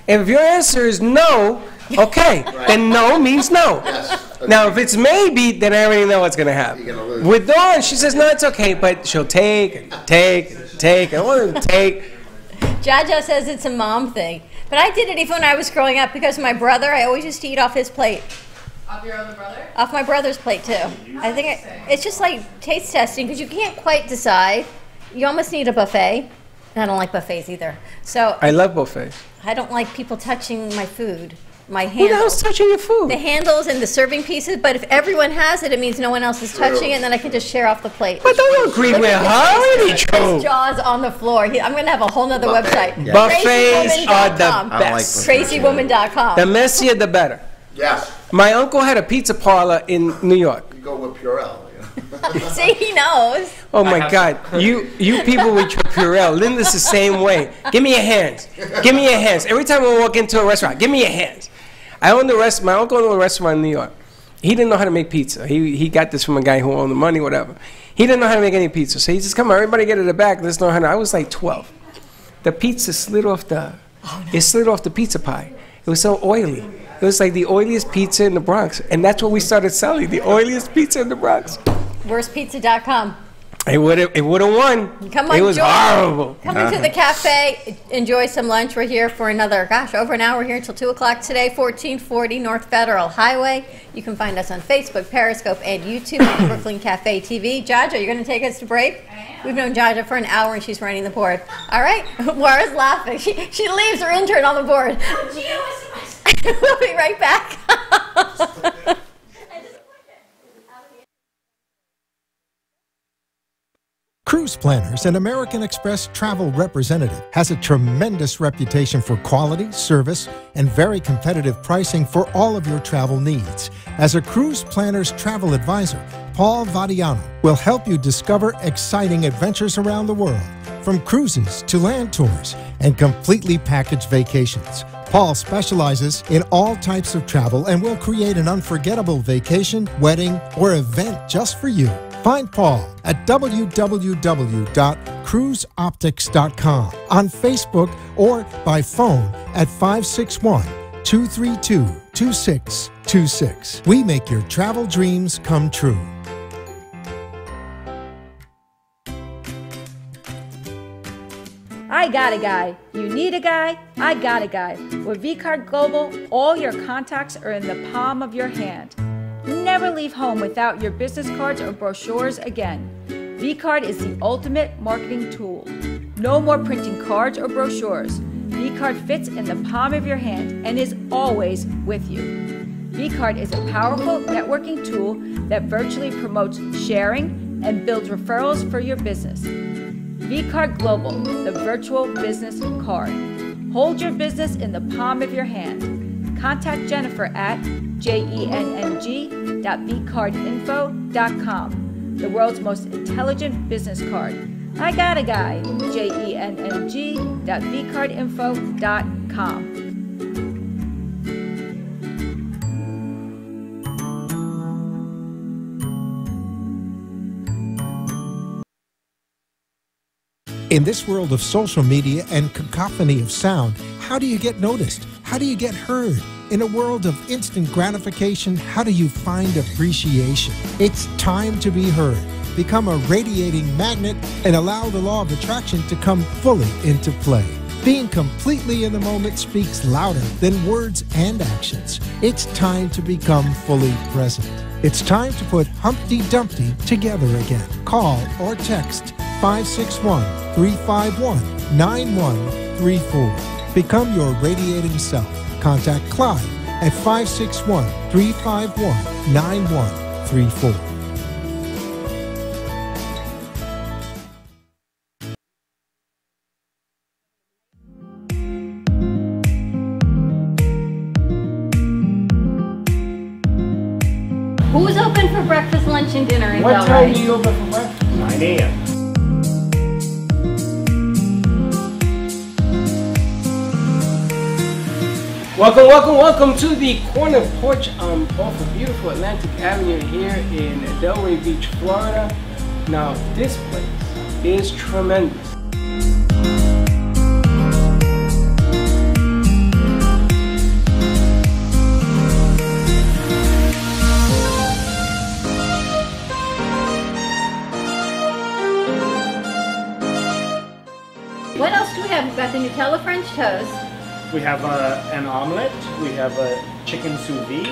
If your answer is no, okay, then no means no. Yes. Now, if it's maybe, then I already know what's gonna happen. Lose. With Dawn, she says, no, it's okay, but she'll take, and take, and take, and I want to take. Jaja says it's a mom thing, but I did it even when I was growing up because my brother. I always used to eat off his plate. Off your other brother? off my brother's plate too. I think it, it's just like taste testing because you can't quite decide. You almost need a buffet. And I don't like buffets either. So I love buffets. I don't like people touching my food, my Who the hell's handles. touching your food? The handles and the serving pieces, but if everyone has it, it means no one else is touching it, and then I can just share off the plate. But don't you agree with her? Any His true. jaws on the floor. He, I'm going to have a whole nother Buffet. website. Buffets are the Crazywoman.com. I don't like best. buffets. Crazywoman.com. The messier, the better. Yes. My uncle had a pizza parlor in New York. You go with Purell. See, he knows. Oh my God! You you people with your Purell, Linda's the same way. Give me your hands. Give me your hands. Every time I walk into a restaurant, give me your hands. I owned the rest. My uncle owned a restaurant in New York. He didn't know how to make pizza. He he got this from a guy who owned the money, whatever. He didn't know how to make any pizza, so he says, "Come on, everybody, get to the back. Let's know how to." I was like 12. The pizza slid off the. Oh, it slid off the pizza pie. It was so oily. It was like the oiliest pizza in the Bronx, and that's what we started selling. The oiliest pizza in the Bronx. Worstpizza.com. It would have. It would have won. Come on, It was join. horrible. Come into the cafe, enjoy some lunch. We're here for another, gosh, over an hour here until 2 o'clock today, 1440 North Federal Highway. You can find us on Facebook, Periscope, and YouTube at Brooklyn Cafe TV. Jaja, you're going to take us to break? We've known Jaja for an hour and she's running the board. All right? Laura's laughing. She, she leaves her intern on the board. we'll be right back. Cruise Planners, an American Express travel representative, has a tremendous reputation for quality, service, and very competitive pricing for all of your travel needs. As a Cruise Planners travel advisor, Paul Vadiano will help you discover exciting adventures around the world, from cruises to land tours and completely packaged vacations. Paul specializes in all types of travel and will create an unforgettable vacation, wedding, or event just for you. Find Paul at www.cruiseoptics.com, on Facebook, or by phone at 561 232 2626. We make your travel dreams come true. I got a guy. You need a guy? I got a guy. With VCard Global, all your contacts are in the palm of your hand. Never leave home without your business cards or brochures again. VCard is the ultimate marketing tool. No more printing cards or brochures. VCard fits in the palm of your hand and is always with you. VCard is a powerful networking tool that virtually promotes sharing and builds referrals for your business. VCard Global, the virtual business card. Hold your business in the palm of your hand. Contact Jennifer at jeng.vcardinfo.com, the world's most intelligent business card. I got a guy, jeng.vcardinfo.com. In this world of social media and cacophony of sound, how do you get noticed? How do you get heard? In a world of instant gratification, how do you find appreciation? It's time to be heard. Become a radiating magnet and allow the law of attraction to come fully into play. Being completely in the moment speaks louder than words and actions. It's time to become fully present. It's time to put Humpty Dumpty together again. Call or text 561 351 9134. Become your radiating self. Contact Clyde at 561 351 9134. Welcome, welcome, welcome to the corner porch um, off of beautiful Atlantic Avenue here in Delray Beach, Florida. Now, this place is tremendous. What else do we have? We've got the Nutella French toast. We have uh, an omelet. We have a chicken sous vide.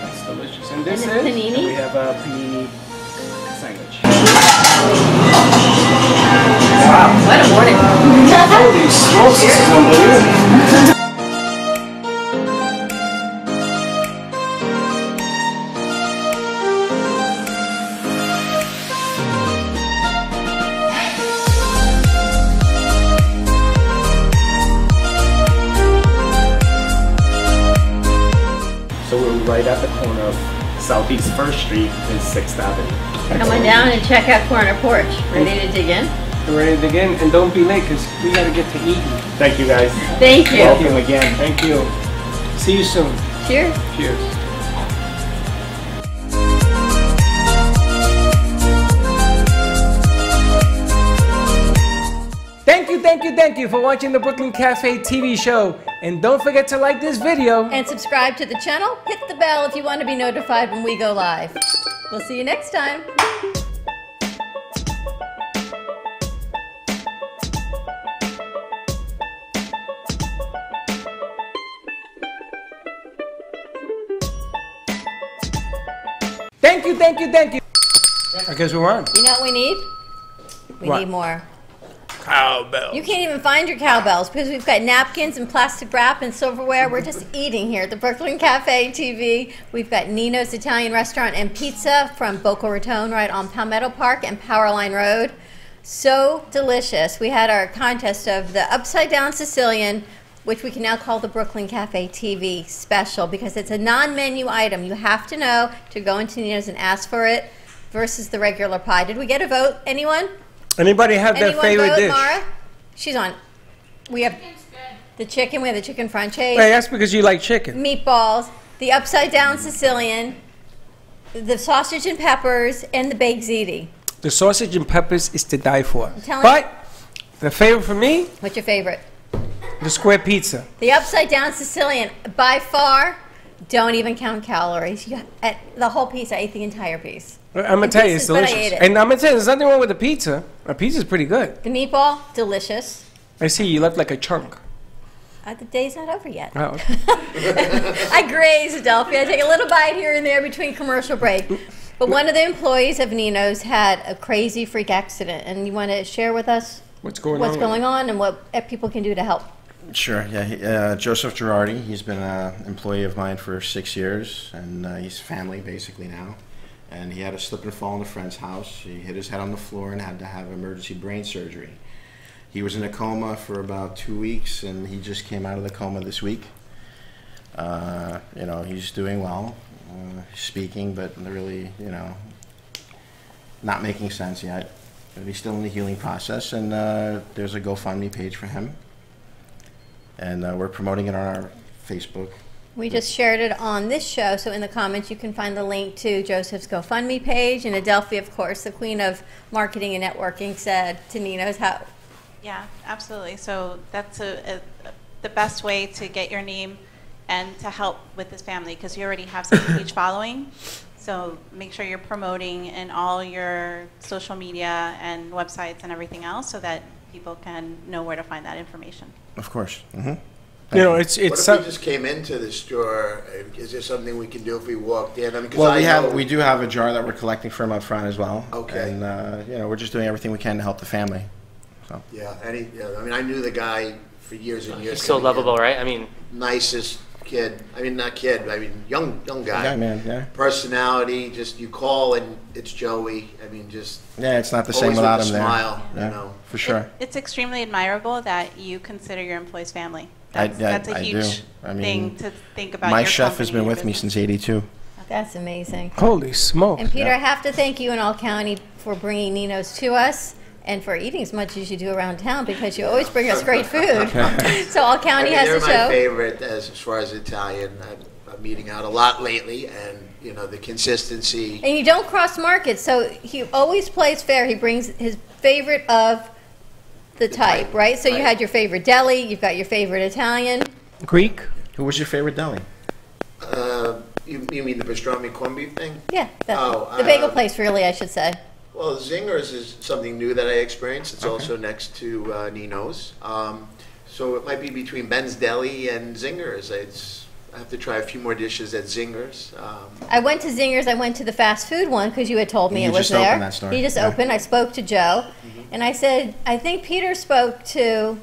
That's delicious. And this And is? panini? And we have a panini sandwich. Wow, what a morning. Holy smokes, this is unbelievable. Southeast First Street and Sixth Avenue. Come on down and check out Corner Porch. Ready to dig in? We're ready to dig in. and don't be late because we gotta get to eating. Thank you guys. Thank you. Welcome again. Thank you. See you soon. Cheers. Cheers. thank you, thank you for watching the Brooklyn Cafe TV show. And don't forget to like this video. And subscribe to the channel. Hit the bell if you want to be notified when we go live. We'll see you next time. Thank you, thank you, thank you. I guess we're on. You know what we need? We what? need more. Cowbell. You can't even find your cowbells because we've got napkins and plastic wrap and silverware. We're just eating here at the Brooklyn Cafe TV. We've got Nino's Italian Restaurant and Pizza from Boca Raton right on Palmetto Park and Powerline Road. So delicious. We had our contest of the upside down Sicilian, which we can now call the Brooklyn Cafe TV special because it's a non menu item. You have to know to go into Nino's and ask for it versus the regular pie. Did we get a vote? Anyone? Anybody have their favorite vote, dish? Mara? She's on. We have the chicken. We have the chicken francese, Hey, that's because you like chicken. meatballs, the upside down Sicilian, the sausage and peppers, and the baked ziti. The sausage and peppers is to die for. telling But the favorite for me, What's your favorite? the square pizza. The upside down Sicilian, by far. Don't even count calories. You, at the whole piece, I ate the entire piece. I'm gonna tell you, it's pieces, but I delicious. And I'm gonna tell you, there's nothing wrong with the pizza. A pizza's pretty good. The meatball, delicious. I see you left like a chunk. Uh, the day's not over yet. Oh. I graze Adelphia. I take a little bite here and there between commercial break. But one of the employees of Nino's had a crazy freak accident, and you want to share with us What's going what's on? going on and what uh, people can do to help. Sure, yeah. he- Uh, Joseph Girardi, he's been an employee of mine for six years, and uh, he's family basically now. And he had a slip and fall in a friend's house. He hit his head on the floor and had to have emergency brain surgery. He was in a coma for about two weeks, and he just came out of the coma this week. Uh, you know, he's doing well, uh, speaking, but really, you know, not making sense yet. But he's still in the healing process, and uh, there's a GoFundMe page for him and uh, we're promoting it on our Facebook. We just shared it on this show, so in the comments you can find the link to Joseph's GoFundMe page. And Adelphi, of course, the queen of marketing and networking, said to Nino's how. Yeah, absolutely. So that's a, a, the best way to get your name and to help with this family because you already have such a huge following. So make sure you're promoting in all your social media and websites and everything else so that people can know where to find that information. Of course. hmm You know, it's it's. What it's if some- we just came into the store? uh, Is there something we can do if we walked in? I mean, 'cause Well, I we have know- we do have a jar that we're collecting from up front as well. Okay. And uh, you know, we're just doing everything we can to help the family. So. Yeah, any, yeah, I mean, I knew the guy for years and years. He's so coming in. lovable, right? I mean, Nicest kid. I mean, not kid. I mean, young, young guy. Young man, yeah. Personality. Just you call and it's Joey. I mean, just. Yeah, it's not the same without with him a there. Smile. Yeah, You know. for sure. It's extremely admirable that you consider your employees family. I- That's, I- that's a I huge do. I mean, thing to think about. My your chef has been with me since '82. That's amazing. Holy smoke. And Peter, I have to thank you and All County for bringing Nino's to us and for eating as much as you do around town because you always bring us great food. so All County I mean, has they're a my show. favorite as, as far as Italian. I'm, I'm eating out a lot lately, and you know the consistency. And you don't cross markets, so he always plays fair. He brings his favorite of the type, right? So you had your favorite deli, you've got your favorite Italian. Greek. Who was your favorite deli? Uh, you, you mean the pastrami corned beef thing? Yeah, the, Oh, the bagel uh, place, really, I should say. Well, Zingers is something new that I experienced. It's also next to uh, Nino's. Um, so it might be between Ben's Deli and Zingers. It's, I have to try a few more dishes at Zingers. Um, I went to Zingers. I went to the fast food one because you had told me You it was just there. opened that store. He just Yeah. opened. I spoke to Joe, Mm-hmm. and I said, I think Peter spoke to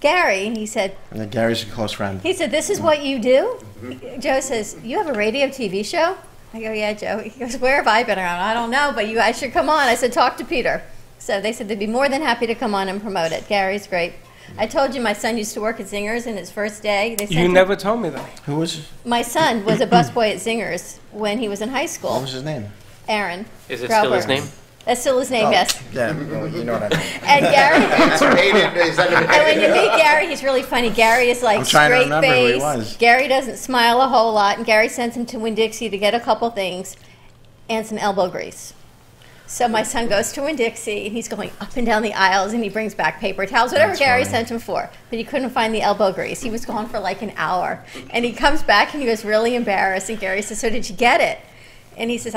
Gary, and he said, And then Gary's a close friend. he said, this is what you do. Mm-hmm. Joe says, you have a radio TV show. I go, yeah, Joe. He goes, where have I been around? I don't know, but you guys should come on. I said, talk to Peter. So they said they'd be more than happy to come on and promote it. Gary's great. I told you my son used to work at Zingers, and his first day, they sent You him- never told me that. Who was? My son was a busboy at Zingers when he was in high school. What was his name? Aaron. is it still his Grauber. name? That's still his name, Oh, yes. Yeah, well, you know what I mean. And Gary, it's rated- is that a- and when you meet Gary, he's really funny. Gary is like I'm trying to straight remember who he face. was. Gary doesn't smile a whole lot, and Gary sends him to Winn Dixie to get a couple things and some elbow grease. So my son goes to Winn Dixie, and he's going up and down the aisles, and he brings back paper towels, whatever That's Gary funny. sent him for. But he couldn't find the elbow grease. He was gone for like an hour, and he comes back, and he was really embarrassed. And Gary says, "So did you get it?" And he says,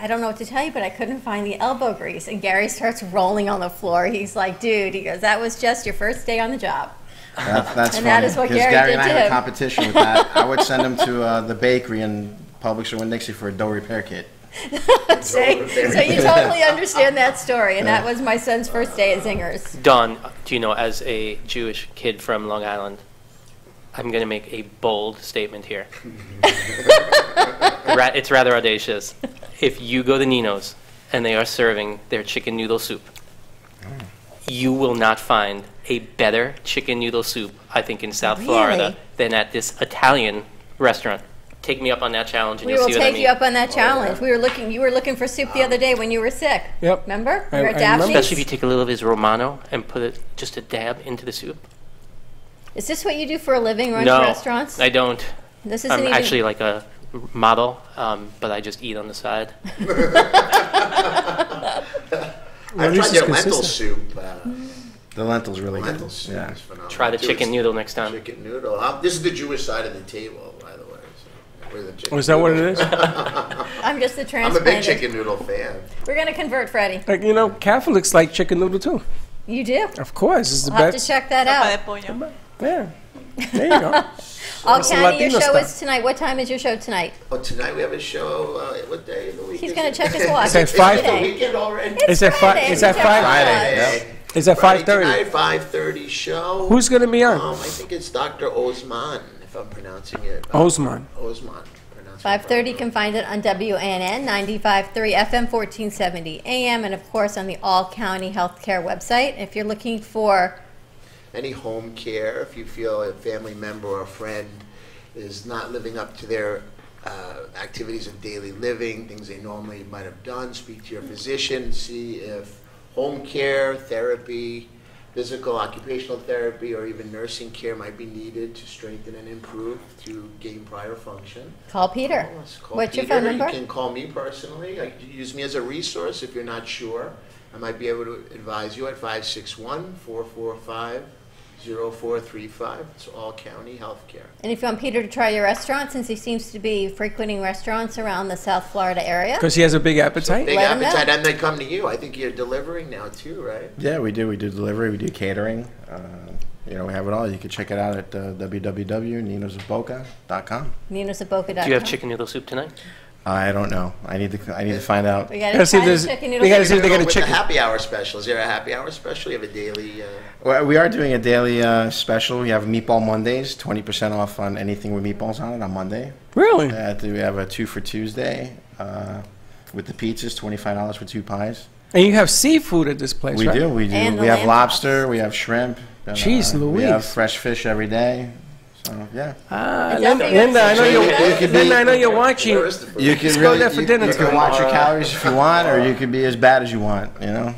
I don't know what to tell you, but I couldn't find the elbow grease. And Gary starts rolling on the floor. He's like, dude, he goes, that was just your first day on the job. That, that's And funny. that is what Gary Gary did and I had a competition with that. I would send him to uh, the bakery in Publix or Winn Dixie for a dough repair kit. See? So you totally understand that story, and that was my son's first day at Zingers. Dawn, do you know, as a Jewish kid from Long Island, I'm going to make a bold statement here. Ra- it's rather audacious. If you go to Nino's and they are serving their chicken noodle soup, you will not find a better chicken noodle soup, I think, in South oh, Florida than at this Italian restaurant. Take me up on that challenge, and We you'll will see what I take mean. you up on that challenge. We were looking. You were looking for soup the other day when you were sick. Yep. Remember? I- We were at I remember. Daphne's. Especially if you take a little of his Romano and put it just a dab into the soup. Is this what you do for a living? Run no, restaurants? I don't. This isn't I'm even- actually like a model, um, but I just eat on the side. I've tried it's their lentil consistent. soup. Uh, The lentil's really lentil good. soup Yeah. is phenomenal. Try the chicken noodle next time. Chicken noodle. Um, this is the Jewish side of the table, by the way. So we're the chicken Oh, is that what it noodle. is? I'm just the I'm a big chicken noodle fan. We're gonna convert Freddie. Like, you know, Catholics like chicken noodle too. You do. Of course, it's the We'll have to check that out. Yeah. There you go. All It's the County, your show stuff. is tonight. What time is your show tonight? Oh, tonight we have a show. Uh, what day of the week? He's gonna check his watch. It's at It's five- It's the Friday. weekend already. It's at five. Friday. It's at It's five. Friday, yeah. It's at Friday five thirty. tonight, five thirty show. Who's gonna be on? Um, I think it's Dr. Osman, if I'm pronouncing it. Osman. Osman. 5:30. You can find it on WANN 95.3 FM 1470 AM, and of course on the All County Healthcare website. If you're looking for Any home care, if you feel a family member or a friend is not living up to their uh, activities of daily living, things they normally might have done, speak to your physician, see if home care, therapy, physical, occupational therapy, or even nursing care might be needed to strengthen and improve to gain prior function. Call Peter. Oh, yes, call What's your phone number? You can call me personally. Like, use me as a resource if you're not sure. I might be able to advise you at 561 445 0435. It's all county healthcare. And if you want Peter to try your restaurant, since he seems to be frequenting restaurants around the South Florida area, Because he has a big appetite. Big Let 'em know. appetite, and they come to you. I think you're delivering now too, right? Yeah, we do. We do delivery. We do catering. Uh, you know, we have it all. You can check it out at uh, www.ninosofboca.com. ninosaboca.com. Do you have chicken noodle soup tonight? I don't know. I need to. I need to find out. We gotta try the chicken noodle we gotta see if they got a With chicken. the happy hour special. Is there a happy hour special? You have a daily. Uh, Well, we are doing a daily uh, special. We have Meatball Mondays, twenty percent off on anything with meatballs on it on Monday. Really? Uh, we have a two for Tuesday uh, with the pizzas, twenty five dollars for two pies. And you have seafood at this place, we right? do. We do. And we have lamb lobster. We have shrimp. and, Jeez uh, We have fresh fish every day. So yeah. Ah, Linda, Linda, I know you're, check it out. I know you're watching. where is the? You can Let's go really, there for you, dinner you can watch your calories if you want, or you can be as bad as you want. You know.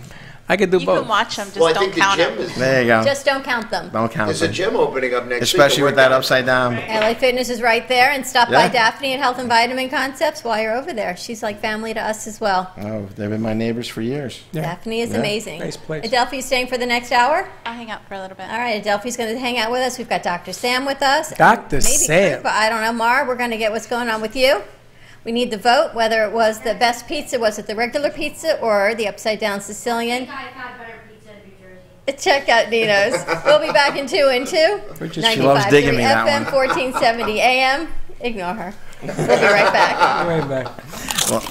I could do You both. can watch them, just well, don't think the count them. is. There you go. Just don't count them. Don't count them. There's a gym opening up next week. Especially to with that out. upside down. LA Fitness is right there, and stop by Daphne at Health and Vitamin Concepts while you're over there. She's like family to us as well. Oh, they've been my neighbors for years. Yeah. Daphne is Yeah. amazing. Nice place. Adelphi staying for the next hour? I'll hang out for a little bit. All right, Adelphi's going to hang out with us. We've got Dr. Sam with us. Dr. Maybe Sam. Kurt, but I don't know. Mar, we're going to get what's going on with you. We need the vote, whether it was the best pizza, was it the regular pizza or the upside down Sicilian? I've had better pizza in New Jersey. Check out Nino's. we'll be back in two and two. Bridget, she loves digging me, that FM, one. 1470 AM. Ignore her. We'll be right back. Be Right back. Well,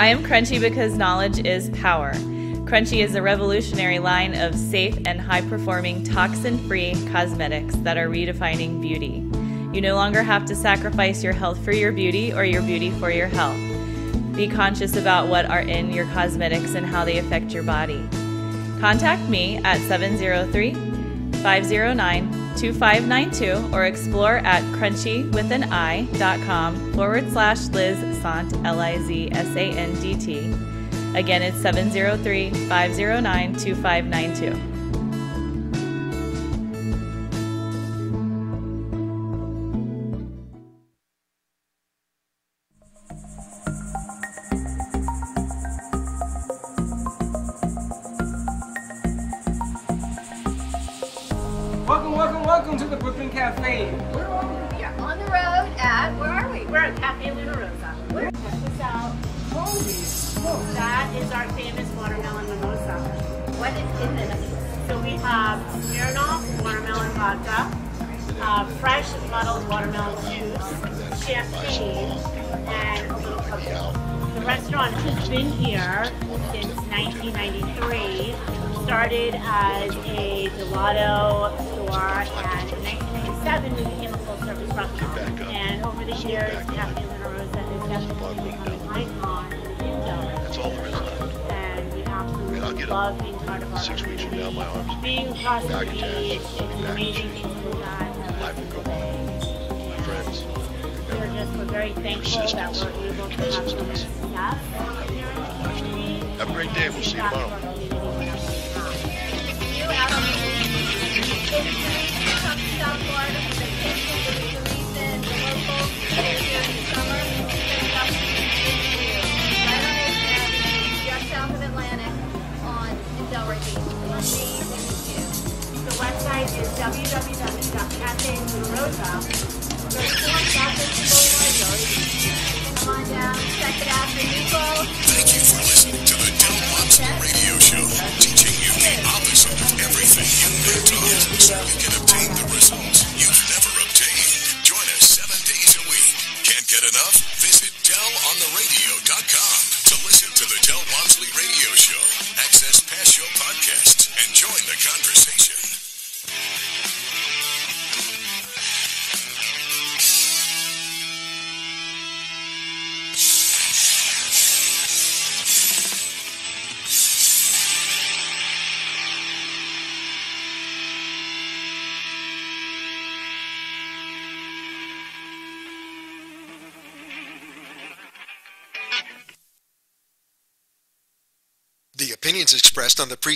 I am Crunchi because knowledge is power. Crunchi is a revolutionary line of safe and high performing toxin free cosmetics that are redefining beauty. You no longer have to sacrifice your health for your beauty or your beauty for your health. Be conscious about what are in your cosmetics and how they affect your body. Contact me at 703 509 2592 or explore at crunchywithanI.com forward slash Liz Sandt, L I Z S A N D T. Again, it's 703 509 2592.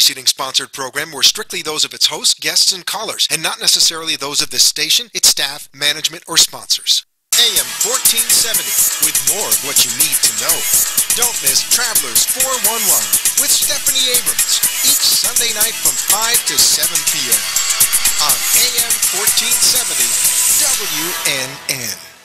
Preceding sponsored program were strictly those of its hosts, guests, and callers, and not necessarily those of this station, its staff, management, or sponsors. AM 1470, with more of what you need to know. Don't miss Travelers 411 with Stephanie Abrams, each Sunday night from 5 to 7 p.m. on AM 1470 WNN.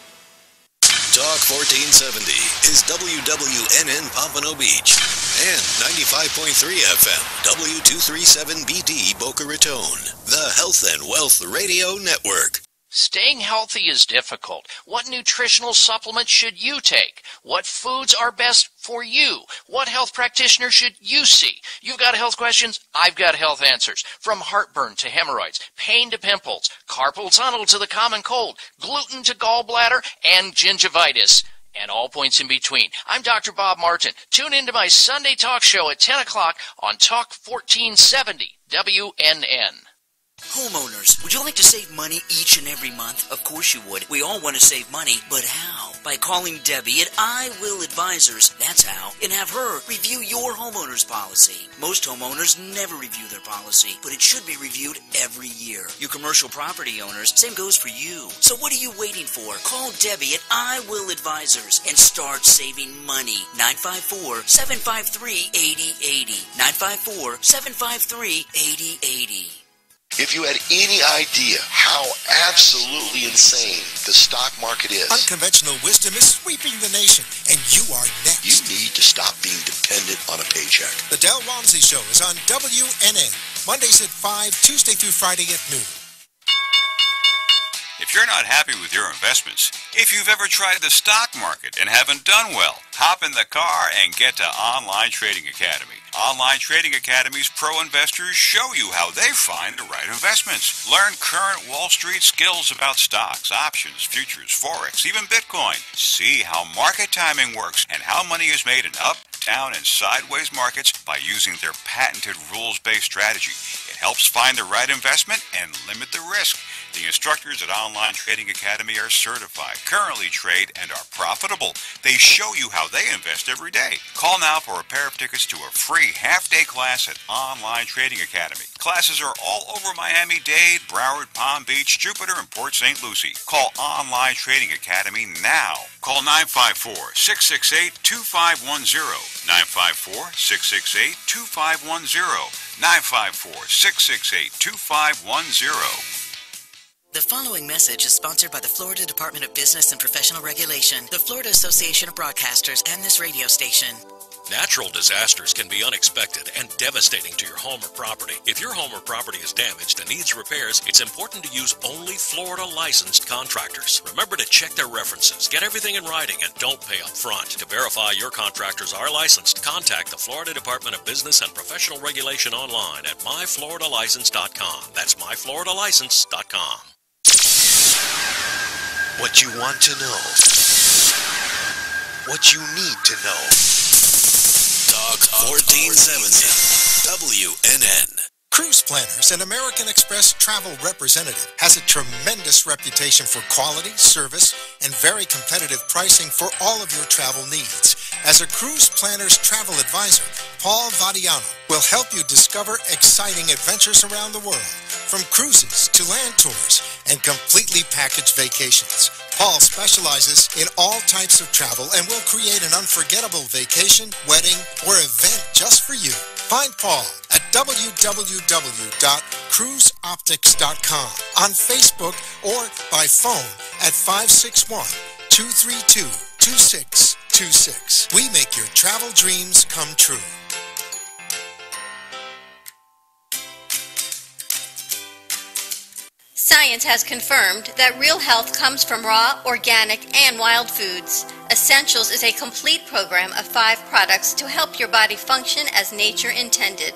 Talk 1470 is WWNN Pompano Beach and 95.3 FM W237BD Boca Raton, the Health and Wealth Radio Network. Staying healthy is difficult. What nutritional supplements should you take? What foods are best for you? What health practitioner should you see? You've got health questions, I've got health answers. From heartburn to hemorrhoids, pain to pimples, carpal tunnel to the common cold, gluten to gallbladder, and gingivitis. And all points in between. I'm Dr. Bob Martin. Tune into my Sunday talk show at 10 o'clock on Talk 1470 WNN. Homeowners, would you like to save money each and every month? Of course you would. We all want to save money, but how? By calling Debbie at I Will Advisors, that's how, and have her review your homeowner's policy. Most homeowners never review their policy, but it should be reviewed every year. You commercial property owners, same goes for you. So what are you waiting for? Call Debbie at I Will Advisors and start saving money. 954-753-8080. 954-753-8080. If you had any idea how absolutely insane the stock market is, Unconventional wisdom is sweeping the nation, and you are next. you need to stop being dependent on a paycheck. The Del Walmsley Show is on WNN, Mondays at 5, Tuesday through Friday at noon. If you're not happy with your investments, if you've ever tried the stock market and haven't done well, hop in the car and get to Online Trading Academy. Online Trading Academy's pro investors show you how they find the right investments. Learn current Wall Street skills about stocks, options, futures, forex, even Bitcoin. See how market timing works and how money is made in up, down, and sideways markets by using their patented rules-based strategy. It helps find the right investment and limit the risk. The instructors at Online Trading Academy are certified, currently trade, and are profitable. They show you how they invest every day. Call now for a pair of tickets to a free half-day class at Online Trading Academy. Classes are all over Miami-Dade, Broward, Palm Beach, Jupiter, and Port St. Lucie. Call Online Trading Academy now. Call 954-668-2510. 954-668-2510. 954-668-2510. The following message is sponsored by the Florida Department of Business and Professional Regulation, the Florida Association of Broadcasters, and this radio station. Natural disasters can be unexpected and devastating to your home or property. If your home or property is damaged and needs repairs, it's important to use only Florida licensed contractors. Remember to check their references, get everything in writing, and don't pay up front. To verify your contractors are licensed, contact the Florida Department of Business and Professional Regulation online at myfloridalicense.com. That's myfloridalicense.com. What you want to know. What you need to know. Talk 1470. WNN. Cruise Planners, an American Express travel representative, has a tremendous reputation for quality, service, and very competitive pricing for all of your travel needs. As a Cruise Planners travel advisor, Paul Vadiano will help you discover exciting adventures around the world, from cruises to land tours and completely packaged vacations. Paul specializes in all types of travel and will create an unforgettable vacation, wedding, or event just for you. Find Paul at www.cruiseoptics.com, on Facebook, or by phone at 561 232 2626. We make your travel dreams come true. Science has confirmed that real health comes from raw, organic, and wild foods. Essentials is a complete program of five products to help your body function as nature intended.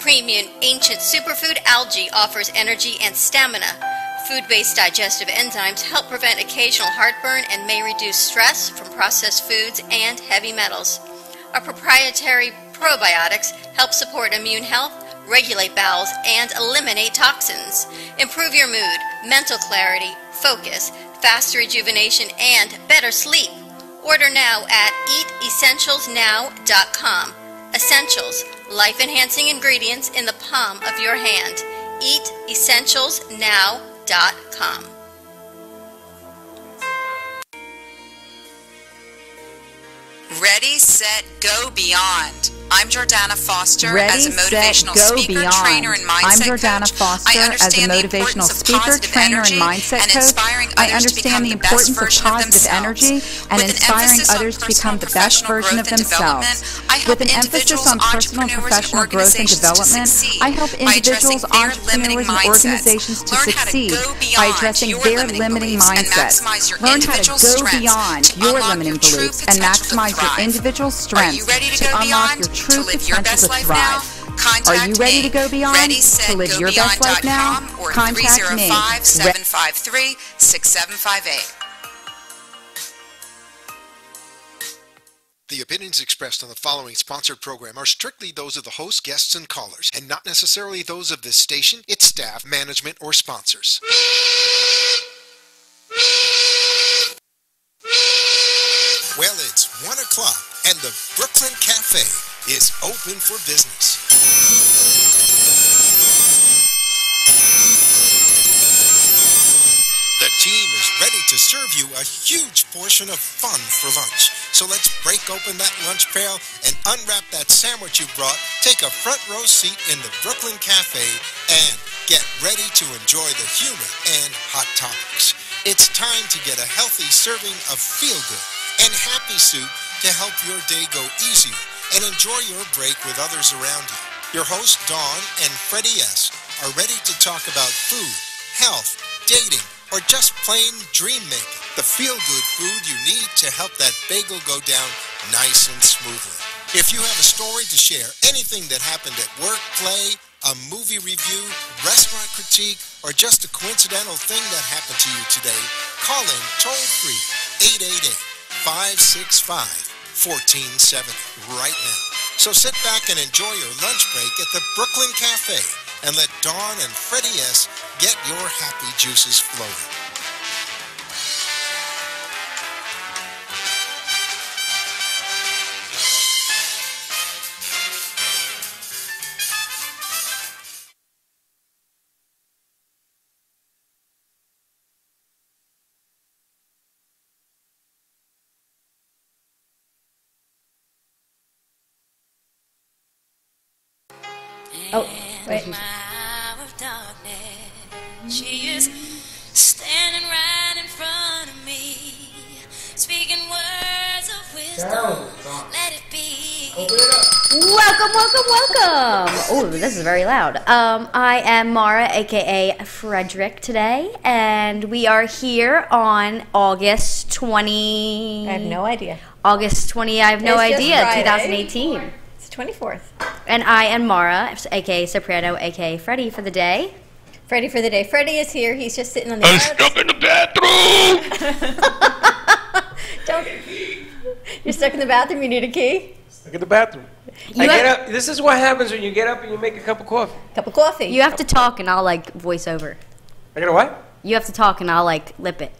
Premium Ancient Superfood Algae offers energy and stamina. Food-based digestive enzymes help prevent occasional heartburn and may reduce stress from processed foods and heavy metals. Our proprietary probiotics help support immune health, regulate bowels, and eliminate toxins. Improve your mood, mental clarity, focus, faster rejuvenation, and better sleep. Order now at eatessentialsnow.com. Essentials, life enhancing ingredients in the palm of your hand. Eatessentialsnow.com. Ready, set, go beyond. I'm Jordana Foster Ready, as a motivational set, go speaker, beyond. trainer, and mindset I'm Jordana coach. Foster I as a understand the motivational importance of speaker, positive trainer, and energy mindset and coach. inspiring I others to understand become the importance of version of positive themselves. energy and With an inspiring emphasis on others to become the personal best professional version of growth and themselves. development, I help With an emphasis individuals, on personal and professional growth and organizations to development, succeed I help by addressing individuals, their limiting entrepreneurs, and organizations to Learn how to succeed by addressing your their limiting limiting beliefs and mindsets. Learn how to individual go strengths beyond your limiting beliefs and maximize your individual strengths Are you ready to, to unlock your true to live your potential best to life thrive. now? Contact Are you ready me. to go beyond Ready, to live go your best life now? or Contact me. 305-753-6758. The opinions expressed on the following sponsored program are strictly those of the host, guests, and callers, and not necessarily those of this station, its staff, management, or sponsors. Well, it's one o'clock, and the Brooklyn Cafe is open for business. The team is ready to serve you a huge portion of fun for lunch. So let's break open that lunch pail and unwrap that sandwich you brought, take a front row seat in the Brooklyn Cafe, and get ready to enjoy the humor and hot topics. It's time to get a healthy serving of feel good and happy soup to help your day go easier and enjoy your break with others around you. Your hosts, Dawn and Freddie S., are ready to talk about food, health, dating, or just plain dream making. The feel good food you need to help that bagel go down nice and smoothly. If you have a story to share, anything that happened at work, play, a movie review, restaurant critique, or just a coincidental thing that happened to you today, call in toll free 888 565 1470 right now. So sit back and enjoy your lunch break at the Brooklyn Cafe and let Dawn and Freddie S. get your happy juices flowing. Oh, wait. She is standing right in front of me, speaking words of wisdom. Let it be. Welcome, welcome, welcome. Oh, this is very loud. Um, I am Mara, aka Frederick, today, and we are here on August 20. I have no idea. August 20, I have no It's idea, 2018. It's the 24th. And I am Mara, aka Soprano, aka Freddie for the day. Freddie for the day. Freddie is here. He's just sitting on the. I'm stuck in the bathroom. Don't. You're stuck in the bathroom. You need a key. Look at the bathroom. You I have- get up. This is what happens when you get up and you make a cup of coffee. Cup of coffee. You have to talk, and I'll like voice over. I gotta what? You have to talk, and I'll like lip it.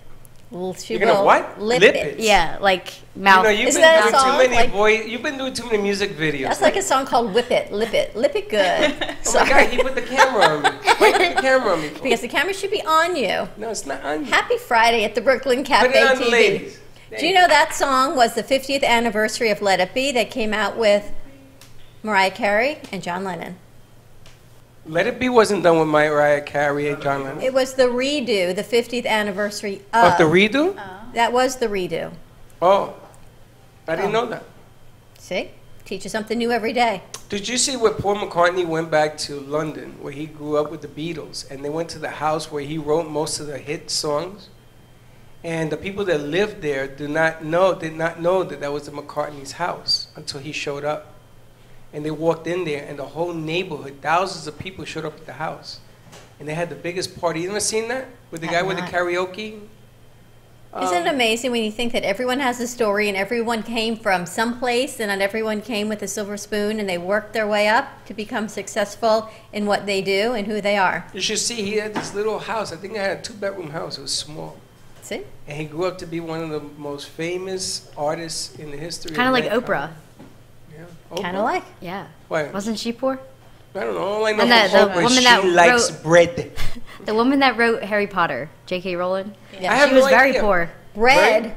Well, she You're gonna what? Lip, Lip it. it. Yeah, like mouth. You know, you've Isn't been doing too song? many Like- voice. You've been doing too many music videos. That's like a song called "Whip It, Lip It, Lip It Good." Oh my God! He put the camera on me. Why put the camera on me? because the camera should be on you. No, it's not on you. Happy Friday at the Brooklyn Cafe on the TV. ladies. Do you know that song was the 50th anniversary of Let It Be that came out with Mariah Carey and John Lennon? Let It Be wasn't done with Mariah Carey and John Lennon. It was the redo, the 50th anniversary of. Of the redo? Uh-huh. That was the redo. Oh, I didn't Oh. know that. See? Teach you something new every day. Did you see where Paul McCartney went back to London, where he grew up with the Beatles, and they went to the house where he wrote most of the hit songs? And the people that lived there do not know, did not know that that was the McCartney's house until he showed up. And they walked in there, and the whole neighborhood, thousands of people showed up at the house. And they had the biggest party. You ever seen that? With the Have guy with the karaoke? Isn't it Um, amazing when you think that everyone has a story and everyone came from someplace and not everyone came with a silver spoon and they worked their way up to become successful in what they do and who they are? You should see, he had this little house. I think I had a two bedroom house. It was small. See? And he grew up to be one of the most famous artists in the history Kind of like. Oprah. Yeah. Oh, kind of like. Yeah. Why? Wasn't she poor? I don't know. All I know And the, the woman she that likes wrote bread. the woman that wrote Harry Potter, J.K. Rowling. Yeah. I she was no very idea. poor. Bread.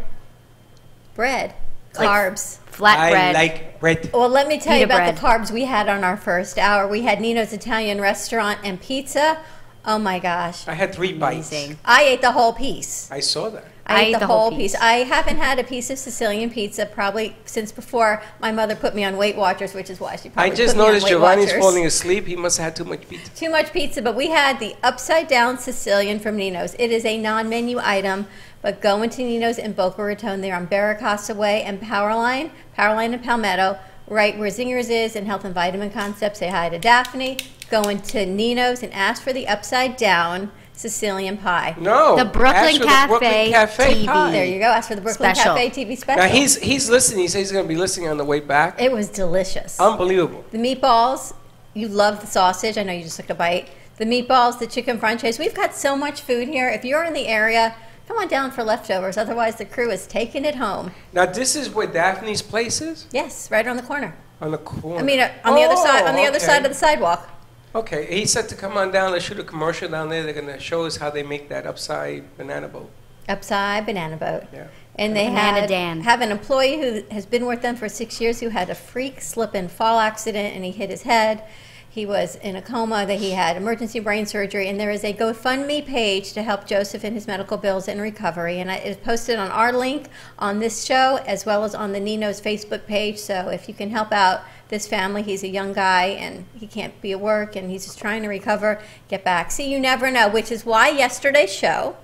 Bread. Like Carbs. Flat I bread. like bread. Well, let me tell you Pita about the carbs we had on our first hour. We had Nino's Italian restaurant and pizza. Oh my gosh. I had three bites. I ate the whole piece. I saw that. I, ate the, whole piece. I haven't had a piece of Sicilian pizza probably since before my mother put me on Weight Watchers, which is why she I probably just put me on noticed Weight Giovanni's Watchers. falling asleep. He must have had too much pizza. Too much pizza, but we had the upside down Sicilian from Nino's. It is a non menu item, but go into Nino's in Boca Raton. They're on Barracasa Way and Powerline, Powerline and Palmetto, right where Zingers is and Health and Vitamin Concept. Say hi to Daphne. Go into Nino's and ask for the upside down Sicilian pie. No. The Brooklyn ask for the Cafe Brooklyn Cafe TV. pie. There you go. Ask for the Brooklyn Special. Cafe TV special. Now he's he's listening. He says he's going to be listening on the way back. it was delicious. Unbelievable. The meatballs, you love the sausage. I know you just took a bite. The meatballs, the chicken francese. We've got so much food here. If you're in the area, come on down for leftovers. Otherwise, the crew is taking it home. Now this is where Daphne's place is Yes, right on the corner. on the corner. I mean, uh, on the other side, on the Oh, other side of the sidewalk. Okay, he said to come on down. Let's shoot a commercial down there. They're going to show us how they make that upside banana boat. Upside banana boat. Yeah. And they Banana had Dan. have an employee who has been with them for six years who had a freak slip and fall accident and he hit his head. He was in a coma. That he had emergency brain surgery, and there is a GoFundMe page to help Joseph in his medical bills and recovery. And it is posted on our link on this show as well as on the Nino's Facebook page. So if you can help out this family, he's a young guy and he can't be at work and he's just trying to recover. Get back. See, you never know, which is why yesterday's show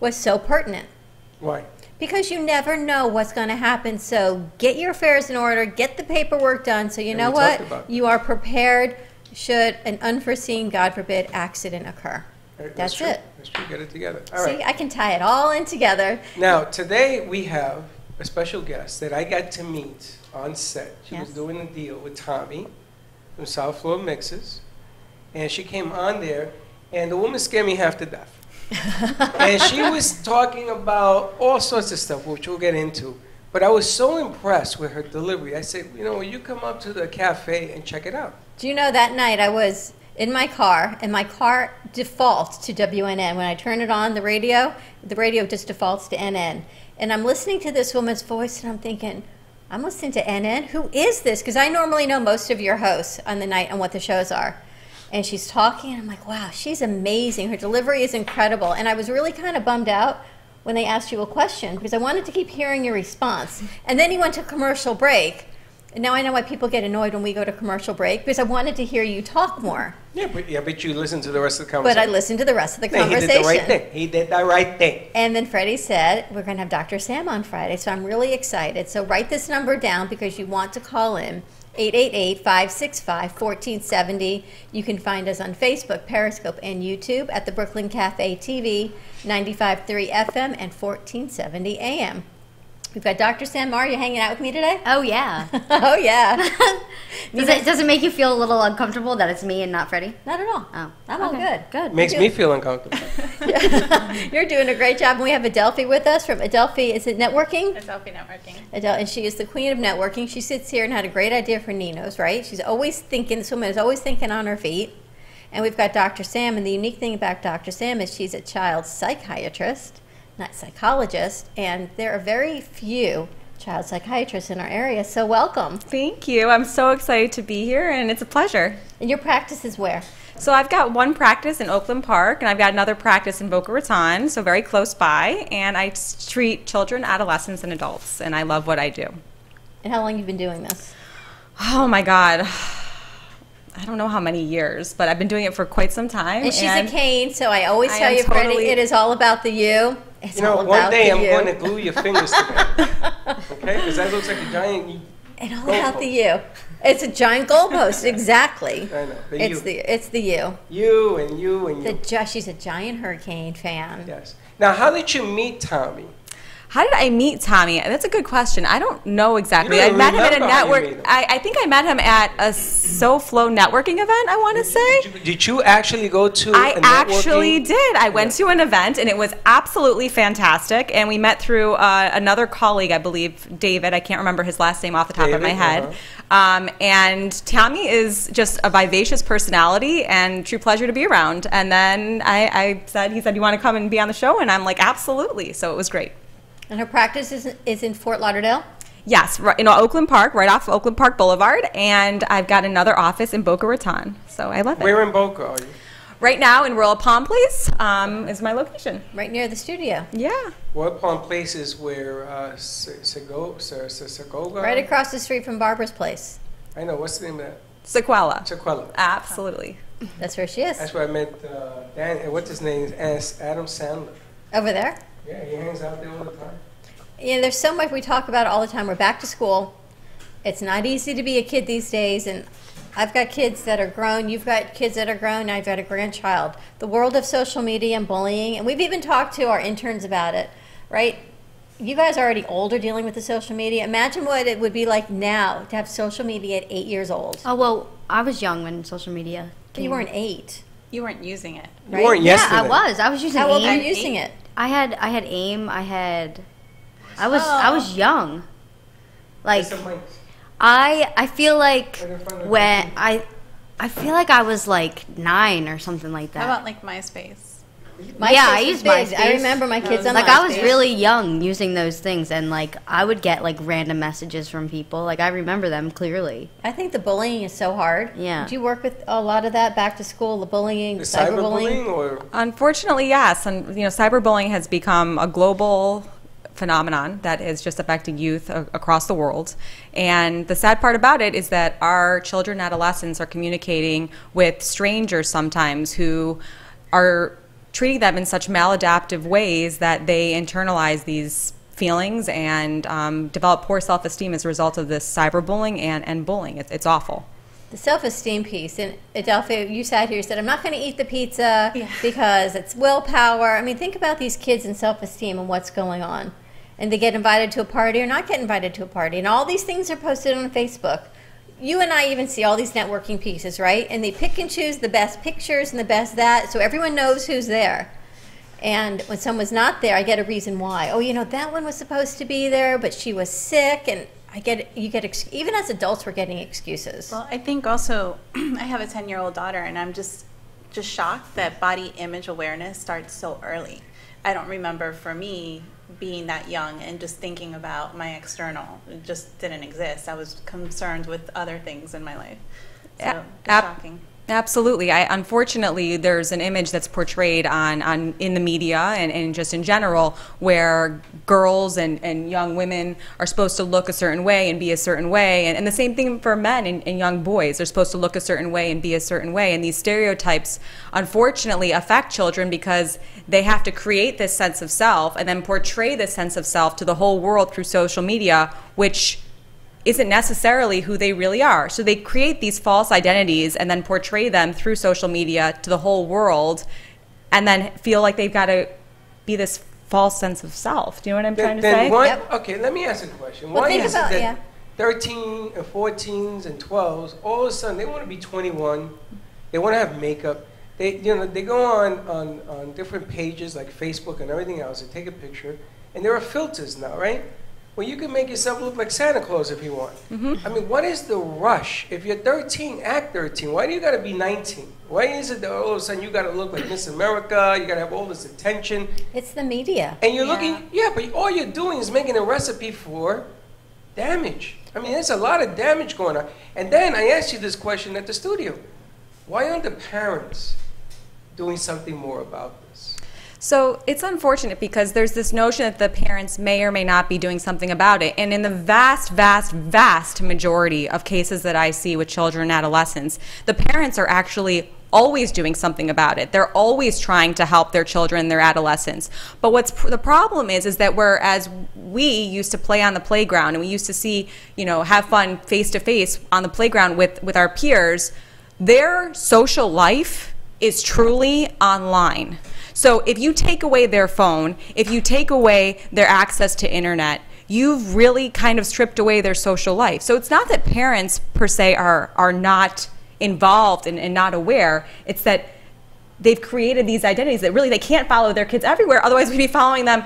was so pertinent Why? because you never know what's going to happen. So get your affairs in order, get the paperwork done, so you And know what talked about it. you are prepared should an unforeseen, God forbid, accident occur. That's true. it. True. Get it together. All See, right. I can tie it all in together. Now today we have a special guest that I got to meet on set. She was doing a deal with Tommy from South Florida Mixes, and she came on there, and the woman scared me half to death. and she was talking about all sorts of stuff, which we'll get into. But I was so impressed with her delivery. I said, you know, will you come up to the cafe and check it out? Do you know that night I was in my car and my car defaults to WNN. When I turn it on, the radio, the radio just defaults to NN. And I'm listening to this woman's voice and I'm thinking, I'm listening to NN? Who is this? Because I normally know most of your hosts on the night and what the shows are. And she's talking and I'm like, wow, she's amazing. Her delivery is incredible. And I was really kind of bummed out when they asked you a question because I wanted to keep hearing your response. And then you went to commercial break. And now I know why people get annoyed when we go to commercial break because I wanted to hear you talk more. Yeah, but yeah, but you listened to the rest of the conversation. But. I listened to the rest of the Yeah, He conversation. did the right thing. He did the right thing. And then Freddie said, We're going to have Dr. Sam on Friday. So I'm really excited. So write this number down because you want to call in 888 565 1470. You can find us on Facebook, Periscope, and YouTube at the Brooklyn Cafe TV, 95.3 FM, and 1470 AM. We've got Dr. Sam Mar. You hanging out with me today? Oh, yeah. oh, yeah. Does it, does it make you feel a little uncomfortable that it's me and not Freddie? Not at all. Oh, I'm all good. Good. Makes me feel uncomfortable. You're doing a great job. And we have Adelphi with us from Adelphi. Is it networking? Adelphi Networking. Adele, and she is the queen of networking. She sits here and had a great idea for Nino's, right? She's always thinking, this woman is always thinking on her feet. And we've got Dr. Sam, and the unique thing about Dr. Sam is she's a child psychiatrist, not psychologist, and there are very few child psychiatrists in our area, so welcome. Thank you. I'm so excited to be here, and it's a pleasure. And your practice is where? So I've got one practice in Oakland Park, and I've got another practice in Boca Raton, so very close by. And I treat children, adolescents, and adults, and I love what I do. And how long you been doing this? Oh my God. I don't know how many years, but I've been doing it for quite some time. And she's a cane, so I always tell you, Freddie, it is all about the you. It's You know, one day I'm you. going to glue your fingers together. okay? Because that looks like a giant. And all about the you. It's a giant goalpost, exactly. I know. The it's you. the it's the you. You and you and you. gi- she's a giant hurricane fan. Yes. Now, how did you meet Tommy? How did I meet Tommy? That's a good question. I don't know exactly. I don't met him at a network. I, I think I met him at a SoFlo networking event. I want to say. Did you actually go to I actually did. I went to an event and it was absolutely fantastic. And we met through uh, another colleague, I believe, David. I can't remember his last name off the top of my head. uh-huh. Um, and Tommy is just a vivacious personality and true pleasure to be around. And then I, I said, he said, "You want to come and be on the show?" And I'm like, "Absolutely!" So it was great. And her practice is, is in Fort Lauderdale? Yes, right, in Oakland Park, right off Oakland Park Boulevard, and I've got another office in Boca Raton. So I love it. Where in Boca are you? Right now in Royal Palm Place um, is my location. Right near the studio. Yeah. Royal Palm Place is where uh, Se- Sego, Se- Se- Right across the street from Barbara's place. I know. What's the name of that? Sequela. Sequela. Absolutely. That's where she is. That's where I met uh, Dan. What's his name? Adam Sandler. Over there? Yeah, he hangs out there all the time. Yeah, there's so much we talk about it all the time. We're back to school. It's not easy to be a kid these days, and I've got kids that are grown. You've got kids that are grown. I've got a grandchild. The world of social media and bullying, and we've even talked to our interns about it, right? You guys are already older dealing with the social media. Imagine what it would be like now to have social media at eight years old. Oh, well, I was young when social media You weren't eight. You weren't using it. You weren't yesterday. Yeah. I was. I was using How old were you using it? I had I had AIM. I had I was oh. I was young. Like Where's the mic? I I feel like Right in front of when I I feel like I was like 9 or something like that. How about like MySpace? MySpace yeah, I was used big. MySpace. I remember my kids on like I was really young using those things and like I would get like random messages from people. Like I remember them clearly. I think the bullying is so hard. Yeah. Do you work with a lot of that back to school, the bullying, The cyberbullying? cyberbullying or Unfortunately, yes. And you know, cyberbullying has become a global phenomenon that is just affecting youth a- across the world. And the sad part about it is that our children adolescents are communicating with strangers sometimes who are treating them in such maladaptive ways that they internalize these feelings and um, develop poor self-esteem as a result of this cyberbullying and, and bullying. It's, it's awful. The self-esteem piece. And Adelphia, you sat here, you said, I'm not going to eat the pizza because it's willpower. I mean, think about these kids and self-esteem and what's going on. And they get invited to a party or not get invited to a party. And all these things are posted on Facebook. You and I even see all these networking pieces, right? And they pick and choose the best pictures and the best that, so everyone knows who's there. And when someone's not there, I get a reason why. Oh, you know, that one was supposed to be there, but she was sick. And I get, you get, even as adults, we're getting excuses. Well, I think also I have a 10 year old daughter, and I'm just just shocked that body image awareness starts so early. I don't remember for me being that young and just thinking about my external. It just didn't exist. I was concerned with other things in my life. So Yeah, it's shocking. Absolutely. I, unfortunately, there's an image that's portrayed on, on in the media and, and just in general where girls and, and young women are supposed to look a certain way and be a certain way. And, and the same thing for men and, and young boys. They're supposed to look a certain way and be a certain way. And these stereotypes, unfortunately, affect children because they have to create this sense of self and then portray this sense of self to the whole world through social media, which isn't necessarily who they really are. So they create these false identities and then portray them through social media to the whole world and then feel like they've got to be this false sense of self. Do you know what I'm trying to then say? why, Okay, let me ask a question. Well, why think is about- it yeah. that 13 and 14s and 12s, all of a sudden, they want to be 21, they want to have makeup, they, you know, they go on, on, on different pages like Facebook and everything else, they take a picture, and there are filters now, right? Well, you can make yourself look like Santa Claus if you want. Mm-hmm. I mean, what is the rush? If you're 13, act 13. Why do you got to be 19? Why is it that all of a sudden you got to look like Miss America? You got to have all this attention. It's the media. And you're looking, yeah, but all you're doing is making a recipe for damage. I mean, there's a lot of damage going on. And then I asked you this question at the studio why aren't the parents doing something more about this? So it's unfortunate because there's this notion that the parents may or may not be doing something about it. And in the vast, vast, vast majority of cases that I see with children and adolescents, the parents are actually always doing something about it. They're always trying to help their children, their adolescents. But what's pr- the problem is, is that whereas we used to play on the playground and we used to see, you know, have fun face to face on the playground with, with our peers, their social life is truly online. So if you take away their phone, if you take away their access to internet, you've really kind of stripped away their social life. So it's not that parents per se are are not involved and, and not aware. It's that they've created these identities that really they can't follow their kids everywhere. Otherwise we'd be following them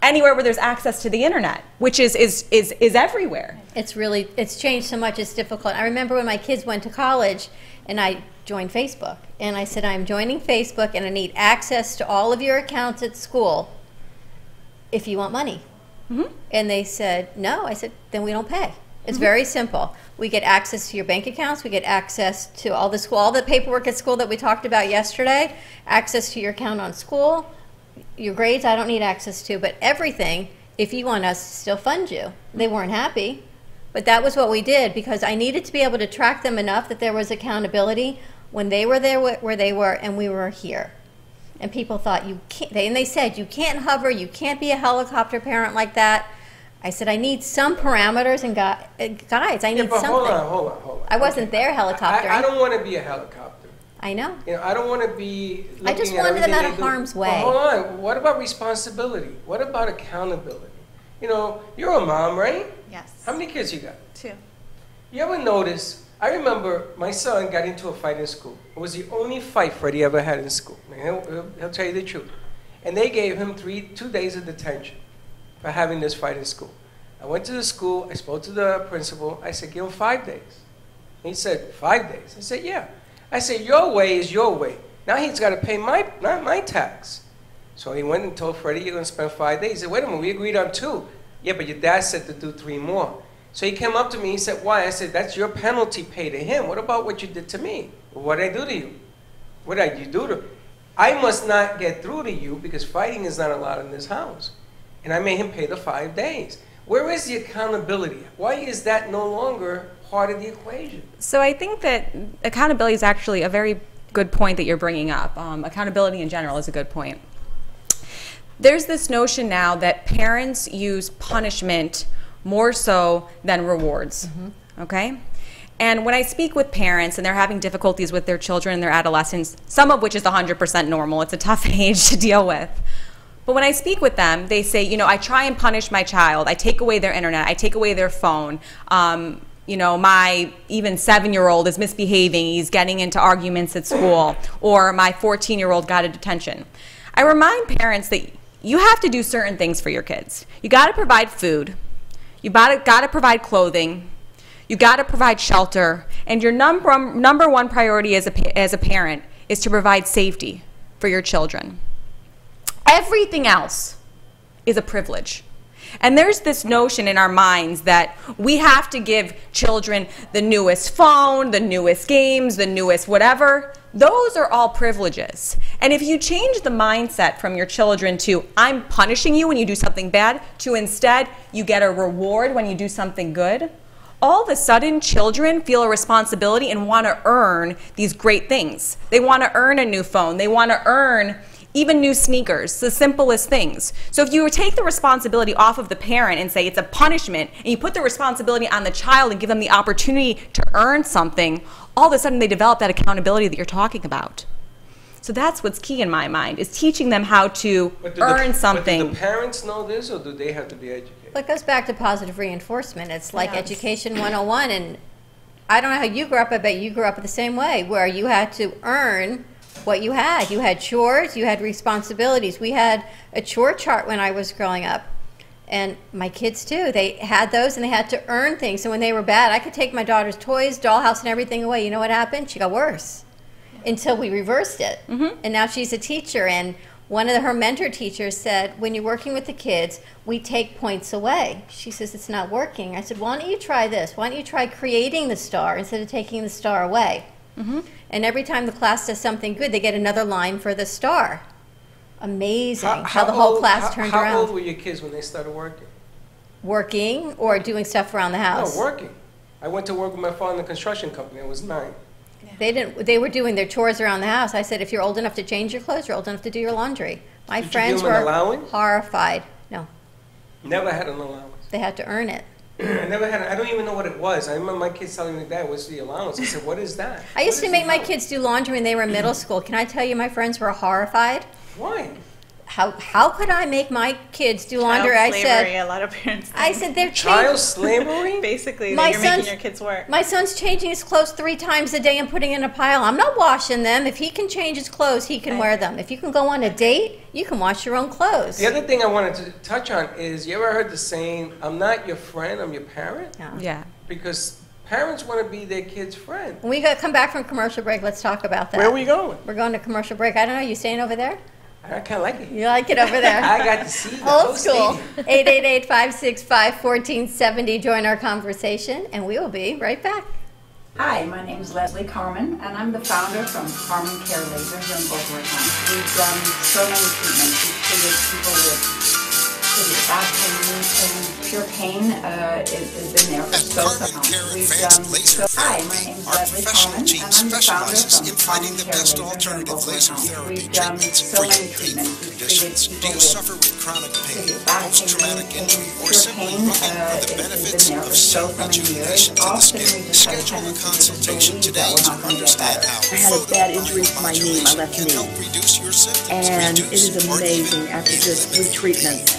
anywhere where there's access to the internet, which is is is, is everywhere. It's really it's changed so much. It's difficult. I remember when my kids went to college, and I joined Facebook, and I said I'm joining Facebook, and I need access to all of your accounts at school. If you want money, mm-hmm. and they said no. I said then we don't pay. It's mm-hmm. very simple. We get access to your bank accounts. We get access to all the school, all the paperwork at school that we talked about yesterday. Access to your account on school. Your grades, I don't need access to, but everything. If you want us to still fund you, they mm-hmm. weren't happy, but that was what we did because I needed to be able to track them enough that there was accountability when they were there where they were and we were here. And people thought you can't. They, and they said you can't hover. You can't be a helicopter parent like that. I said I need some parameters and gui- uh, guides. I Yeah, need but something. hold on, hold on, hold on. I wasn't there helicopter. I, I don't want to be a helicopter. I know. You know, I don't want to be. I just wanted them everything out of do. harm's But way. hold on. What about responsibility? What about accountability? You know, you're a mom, right? Yes. How many kids you got? Two. You ever notice? I remember my son got into a fight in school. It was the only fight Freddie ever had in school. He'll, he'll, he'll tell you the truth. And they gave him three, two days of detention for having this fight in school. I went to the school. I spoke to the principal. I said, give him five days. He said, five days. I said, yeah. I said, your way is your way. Now he's got to pay my, not my tax. So he went and told Freddie, you're going to spend five days. He said, wait a minute, we agreed on two. Yeah, but your dad said to do three more. So he came up to me, he said, why? I said, that's your penalty pay to him. What about what you did to me? What did I do to you? What did you do to I must not get through to you because fighting is not allowed in this house. And I made him pay the five days. Where is the accountability? Why is that no longer part of the equation? So I think that accountability is actually a very good point that you're bringing up. Um, accountability in general is a good point. There's this notion now that parents use punishment more so than rewards. Okay? And when I speak with parents and they're having difficulties with their children and their adolescents, some of which is 100% normal, it's a tough age to deal with. But when I speak with them, they say, you know, I try and punish my child. I take away their internet. I take away their phone. Um, you know, my even seven year old is misbehaving. He's getting into arguments at school. Or my 14 year old got a detention. I remind parents that you have to do certain things for your kids. You got to provide food. You got to provide clothing. You got to provide shelter. And your number, number one priority as a, as a parent is to provide safety for your children. Everything else is a privilege. And there's this notion in our minds that we have to give children the newest phone, the newest games, the newest whatever. Those are all privileges. And if you change the mindset from your children to, I'm punishing you when you do something bad, to instead, you get a reward when you do something good, all of a sudden children feel a responsibility and want to earn these great things. They want to earn a new phone, they want to earn even new sneakers, the simplest things. So if you take the responsibility off of the parent and say it's a punishment, and you put the responsibility on the child and give them the opportunity to earn something, all of a sudden they develop that accountability that you're talking about. So that's what's key in my mind is teaching them how to But do the- earn But do something. the parents know this, or do they have to be educated? Well, it goes back to positive reinforcement. It's like Yes. education 101. And I don't know how you grew up, I bet you grew up the same way, where you had to earn what you had. You had chores, you had responsibilities. We had a chore chart when I was growing up. And my kids too, they had those and they had to earn things. So when they were bad, I could take my daughter's toys, dollhouse, and everything away. You know what happened? She got worse until we reversed it. Mm-hmm. And now she's a teacher. And one of her mentor teachers said, when you're working with the kids, we take points away. She says, it's not working. I said, why don't you try this? Why don't you try creating the star instead of taking the star away? Mm-hmm. And every time the class does something good, they get another line for the star. Amazing how, the whole old- class how- turned how around. old were your kids when they started working? Working or doing stuff around the house. No, working. I went to work with my father in the construction company. I was nine. They didn't. They were doing their chores around the house. I said, if you're old enough to change your clothes, you're old enough to do your laundry. My Did you friends give them an were allowance? horrified. No, Never had an allowance. they had to earn it. I never had. I don't even know what it was. I remember my kids telling me, that was the allowance?" I said, "What is that?" I used What to make my allowance?" kids do laundry when they were in middle school. Can I tell you, my friends were horrified. Why? How how could I make my kids do laundry? I slavery, said. a lot of parents. I said they're Child changing. slavery? Basically, my you're making your kids work. My son's changing his clothes three times a day and putting in a pile. I'm not washing them. If he can change his clothes, he can wear them. If you can go on a date, you can wash your own clothes. The other thing I wanted to touch on is, you ever heard the saying, "I'm not your friend, I'm your parent"? Yeah. Because parents want to be their kid's friend. When we got come back from commercial break, let's talk about that. Where are we going? We're going to commercial break. I don't know. You staying over there? I kind of like it. You like it over there? I got to see the Old whole school. stadium. 888-565-1470. Join our conversation, and we will be right back. Hi, my name is Leslie Carmen, and I'm the founder from Carmen Care Laser here in Boca Raton. We've done so many treatments. We've treated people with with back pain, knee pain, pure pain uh, is, is in there for so so long. We've done so. Hi, my name is Leslie Carmen, and I'm the founder from Carmen Care Laser in Raton. We've done so many treatments. We've treated Do you suffer with chronic pain, with back pain, post-traumatic injury, or simply looking uh, for the benefits of cell so many years. rejuvenation to the skin? we just have Schedule a consultation today to we're not going to get understand how I had a bad injury to my knee, my left knee. And it is amazing after just three treatments.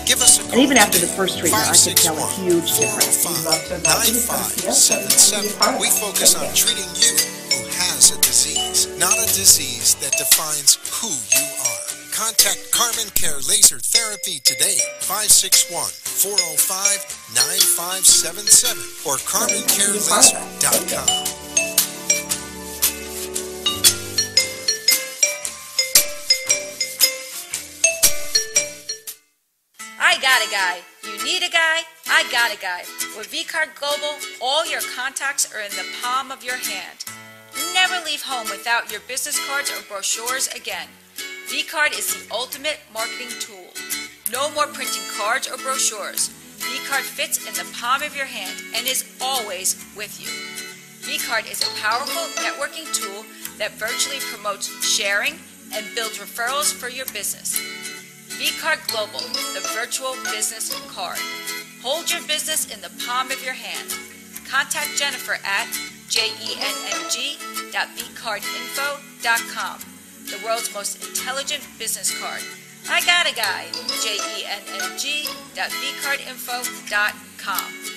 And even after the first treatment, I could tell a huge difference. We focus on treating you who has a disease, not a disease that defines who you are. Contact Carmen Care Laser Therapy today, 561-405-9577 or carmencarelaser.com. got a guy. You need a guy? I got a guy. With VCard Global, all your contacts are in the palm of your hand. Never leave home without your business cards or brochures again. VCard is the ultimate marketing tool. No more printing cards or brochures. VCard fits in the palm of your hand and is always with you. VCard is a powerful networking tool that virtually promotes sharing and builds referrals for your business. VCard Global, the virtual business card. Hold your business in the palm of your hand. Contact Jennifer at jenng.vcardinfo.com, the world's most intelligent business card. I got a guy, jenng.vcardinfo.com.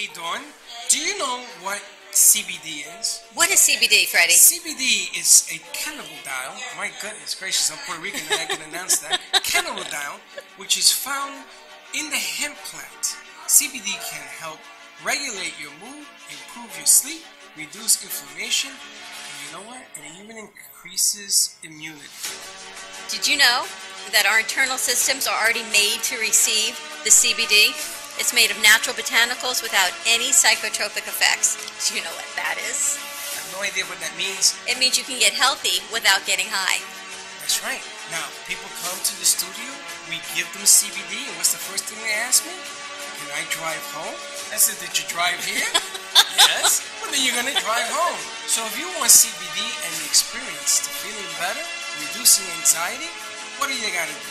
Hey, Dawn, do you know what CBD is? What is CBD, Freddie? CBD is a cannabidiol. My goodness gracious, I'm Puerto Rican and I can announce that. Cannabidiol, which is found in the hemp plant. CBD can help regulate your mood, improve your sleep, reduce inflammation, and you know what? It even increases immunity. Did you know that our internal systems are already made to receive the CBD? It's made of natural botanicals without any psychotropic effects. Do you know what that is? I have no idea what that means. It means you can get healthy without getting high. That's right. Now, people come to the studio, we give them CBD, and what's the first thing they ask me? Can I drive home? I said, Did you drive here? yes. Well, then you're going to drive home. So if you want CBD and the experience to feeling better, reducing anxiety, what do you got to do?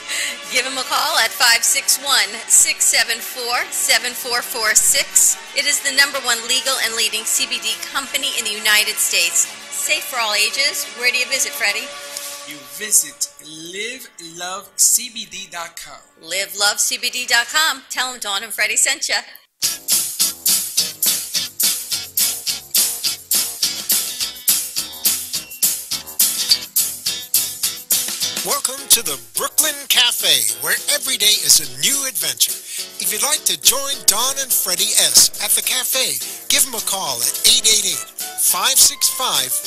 Give him a call at 561 674 7446. It is the number one legal and leading CBD company in the United States. Safe for all ages. Where do you visit, Freddie? You visit livelovecbd.com. LiveLoveCBD.com. Tell them Dawn and Freddie sent you. Welcome to the Brooklyn Cafe, where every day is a new adventure. If you'd like to join Dawn and Freddie S. at the cafe, give them a call at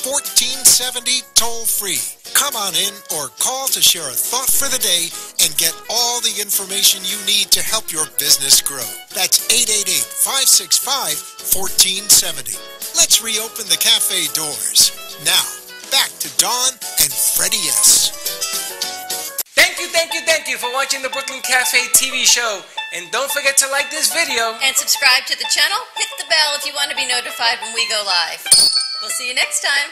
888-565-1470 toll free. Come on in or call to share a thought for the day and get all the information you need to help your business grow. That's 888-565-1470. Let's reopen the cafe doors. Now, back to Dawn and Freddie S. Thank you, thank you, for watching the Brooklyn Cafe TV show. And don't forget to like this video. And subscribe to the channel. Hit the bell if you want to be notified when we go live. We'll see you next time.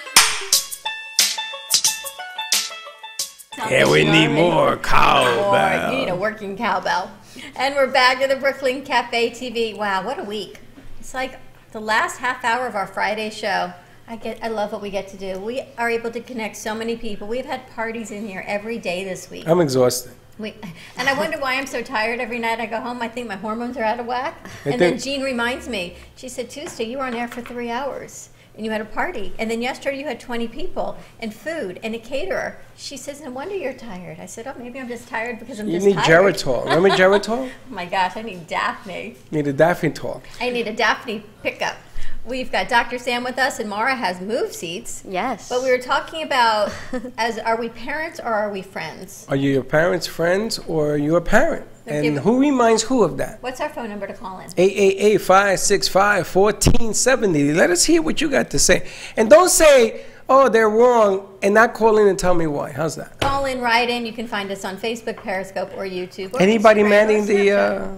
Yeah, we need more More. cowbell. You need a working cowbell. And we're back to the Brooklyn Cafe TV. Wow, what a week. It's like the last half hour of our Friday show. I get I love what we get to do. We are able to connect so many people. We've had parties in here every day this week. I'm exhausted. We, and I wonder why I'm so tired every night I go home. I think my hormones are out of whack. I and then Jean reminds me. She said, Tuesday, you were on air for three hours and you had a party. And then yesterday, you had 20 people and food and a caterer. She says, No wonder you're tired. I said, Oh, maybe I'm just tired because I'm You just need tired. Geritol. Remember Geritol? oh my gosh, I need Daphne. You need a Daffitol. I need a Daphne pickup. We've got Dr. Sam with us, and Mara has move seats. Yes. But we were talking about as are we parents or are we friends? Are you your parents' friends or are you a parent? And Give- who reminds who of that? What's our phone number to call in? 888-565-1470. Let us hear what you got to say. And don't say, oh, they're wrong, and not call in and tell me why. How's that? Call in, write in. You can find us on Facebook, Periscope, or YouTube. Or Anybody Instagram or manning the... Uh,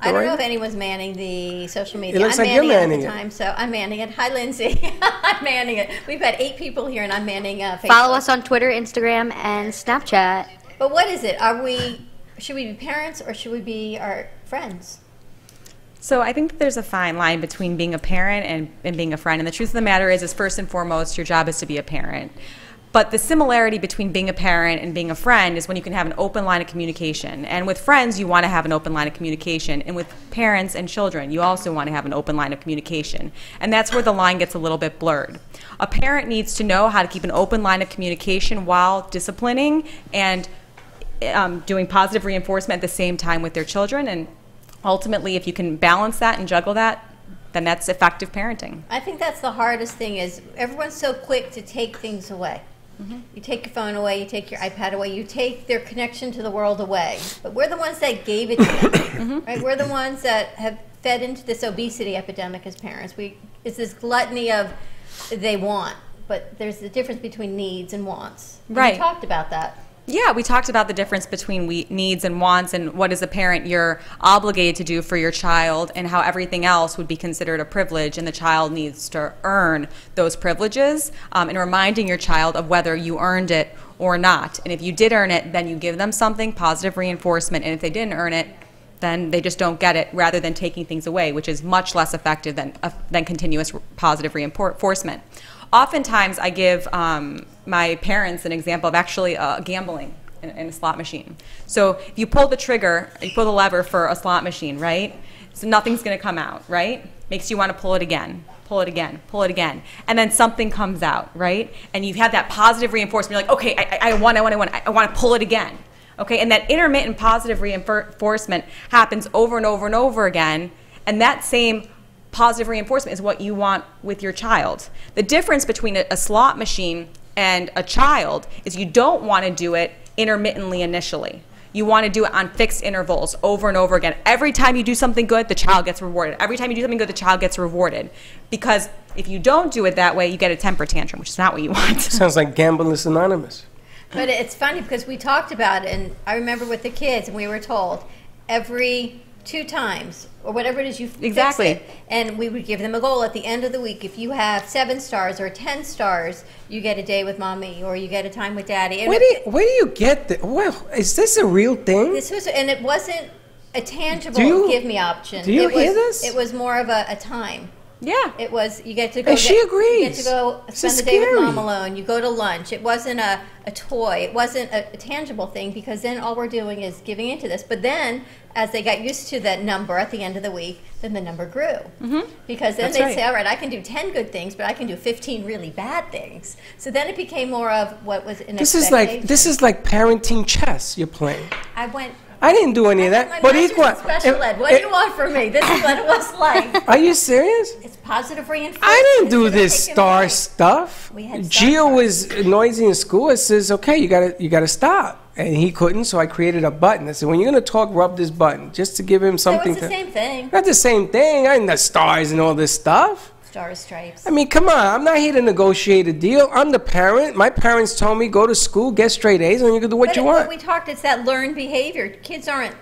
I don't know if anyone's manning the social media. It looks I'm like you're manning, manning it it. at the time, so I'm manning it. Hi, Lindsay. I'm manning it. We've had eight people here, and I'm manning uh, Facebook. Follow us on Twitter, Instagram, and Snapchat. But what is it? Are we? Should we be parents or should we be our friends? So I think that there's a fine line between being a parent and, and being a friend. And the truth of the matter is, is first and foremost, your job is to be a parent. But the similarity between being a parent and being a friend is when you can have an open line of communication. And with friends, you want to have an open line of communication. And with parents and children, you also want to have an open line of communication. And that's where the line gets a little bit blurred. A parent needs to know how to keep an open line of communication while disciplining and um, doing positive reinforcement at the same time with their children. And ultimately, if you can balance that and juggle that, then that's effective parenting. I think that's the hardest thing is everyone's so quick to take things away. Mm-hmm. You take your phone away, you take your iPad away, you take their connection to the world away. But we're the ones that gave it to them, mm-hmm. right? We're the ones that have fed into this obesity epidemic as parents. We it's this gluttony of they want, but there's the difference between needs and wants. And we talked about that. Yeah, we talked about the difference between we, needs and wants, and what as a parent you're obligated to do for your child, and how everything else would be considered a privilege, and the child needs to earn those privileges, um, and reminding your child of whether you earned it or not. And if you did earn it, then you give them something, positive reinforcement, and if they didn't earn it, then they just don't get it, rather than taking things away, which is much less effective than, uh, than continuous positive reinforcement. Oftentimes, I give um, my parents an example of actually uh, gambling in, in a slot machine. So if you pull the trigger, you pull the lever for a slot machine, right? So nothing's going to come out, right? Makes you want to pull it again, pull it again, pull it again, and then something comes out, right? And you've had that positive reinforcement. You're like, okay, I, I I want, I want, I want, I want to pull it again. Okay, and that intermittent positive reinforcement happens over and over and over again, and that same positive reinforcement is what you want with your child. The difference between a, a slot machine and a child is you don't want to do it intermittently initially. You want to do it on fixed intervals over and over again. Every time you do something good, the child gets rewarded. Every time you do something good, the child gets rewarded. Because if you don't do it that way, you get a temper tantrum, which is not what you want. Sounds like Gamblers Anonymous. But it's funny because we talked about it, and I remember with the kids, and we were told every two times or whatever it is you Exactly. it, and we would give them a goal at the end of the week. If you have seven stars or ten stars, you get a day with mommy or you get a time with daddy. And Where do you, where do you get the? Well, is this a real thing? this was, and it wasn't a tangible you- give me option. do you it was, hear this? It was more of a, a time. Yeah. It was you get to go. And she get, agrees. You get to go spend the day with mom alone. You go to lunch. It wasn't a, a toy. It wasn't a, a tangible thing because then all we're doing is giving into this. But then as they got used to that number at the end of the week, then the number grew. Mm-hmm. Because then they'd right. say, all right, I can do 10 good things, but I can do 15 really bad things. So then it became more of what was an This is like this is like parenting chess you're playing. I went. I didn't do any of that. But equal. special ed. What do you want from me? This is what it was like. Are you serious? It's positive reinforcement. I didn't do this star stuff. We had Gio was noisy in school. It says, "Okay, you gotta you gotta stop," and he couldn't. So I created a button. I said, "When you're gonna talk, rub this button, just to give him So something." it's the to, same thing. Not the same thing. I ain't the stars and all this stuff. Star stripes. I mean, come on. I'm not here to negotiate a deal. I'm the parent. My parents told me go to school, get straight A's, and you can do what But you it- want. We talked. It's that learned behavior. Kids aren't.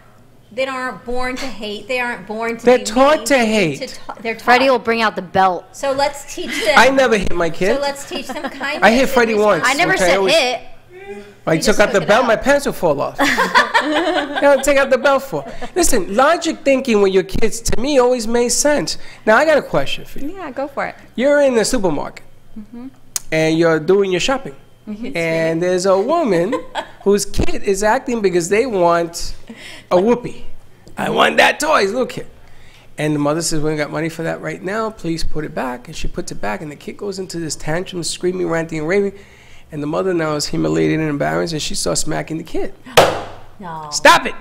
They aren't born to hate. They aren't born to. They're be taught mean. to They hate. to ta- they're taught. Freddie will bring out the belt. So let's teach them. I never hit my kid. So let's teach them kindness. I hit Freddie once. I never which I said always- hit. I took out the belt, out. my pants will fall off. take out the belt for. Listen, logic thinking with your kids to me always made sense. Now I got a question for you. Yeah, go for it. You're in the supermarket mm-hmm. and you're doing your shopping, and there's a woman whose kid is acting because they want a whoopee. I want that toy, little kid. And the mother says, We ain't got money for that right now. Please put it back. And she puts it back, and the kid goes into this tantrum, screaming, ranting, and raving. And the mother now is humiliated and embarrassed, and she starts smacking the kid. No. Stop it!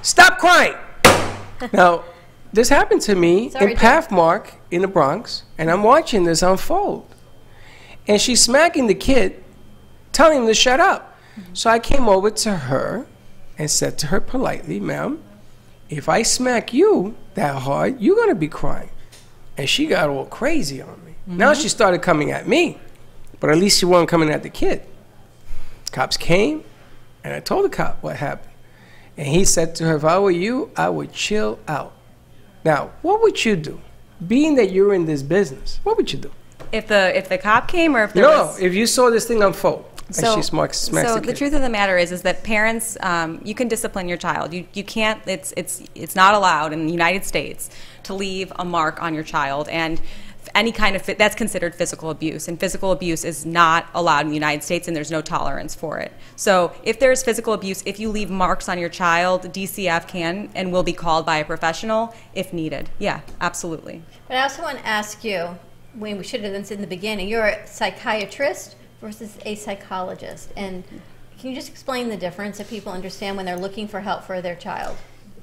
Stop crying! now, this happened to me Sorry, in Pathmark in the Bronx, and I'm watching this unfold. And she's smacking the kid, telling him to shut up. Mm-hmm. So I came over to her and said to her politely, ma'am, if I smack you that hard, you're going to be crying. And she got all crazy on me. Now mm-hmm. she started coming at me, but at least she wasn't coming at the kid. Cops came, and I told the cop what happened. And he said to her, if I were you, I would chill out. Now, what would you do? Being that you're in this business, what would you do? If the if the cop came or if there No, was if you saw this thing unfold, and So, she smacks, smacks so the the truth of the matter is, is that parents, um, you can discipline your child. You, you can't. It's it's it's not allowed in the United States to leave a mark on your child, and any kind of that's considered physical abuse. And physical abuse is not allowed in the United States, and there's no tolerance for it. So if there's physical abuse, if you leave marks on your child, DCF can and will be called by a professional if needed. Yeah, absolutely. But I also want to ask you, when we should have done this in the beginning, you're a psychiatrist versus a psychologist. And can you just explain the difference so people understand when they're looking for help for their child?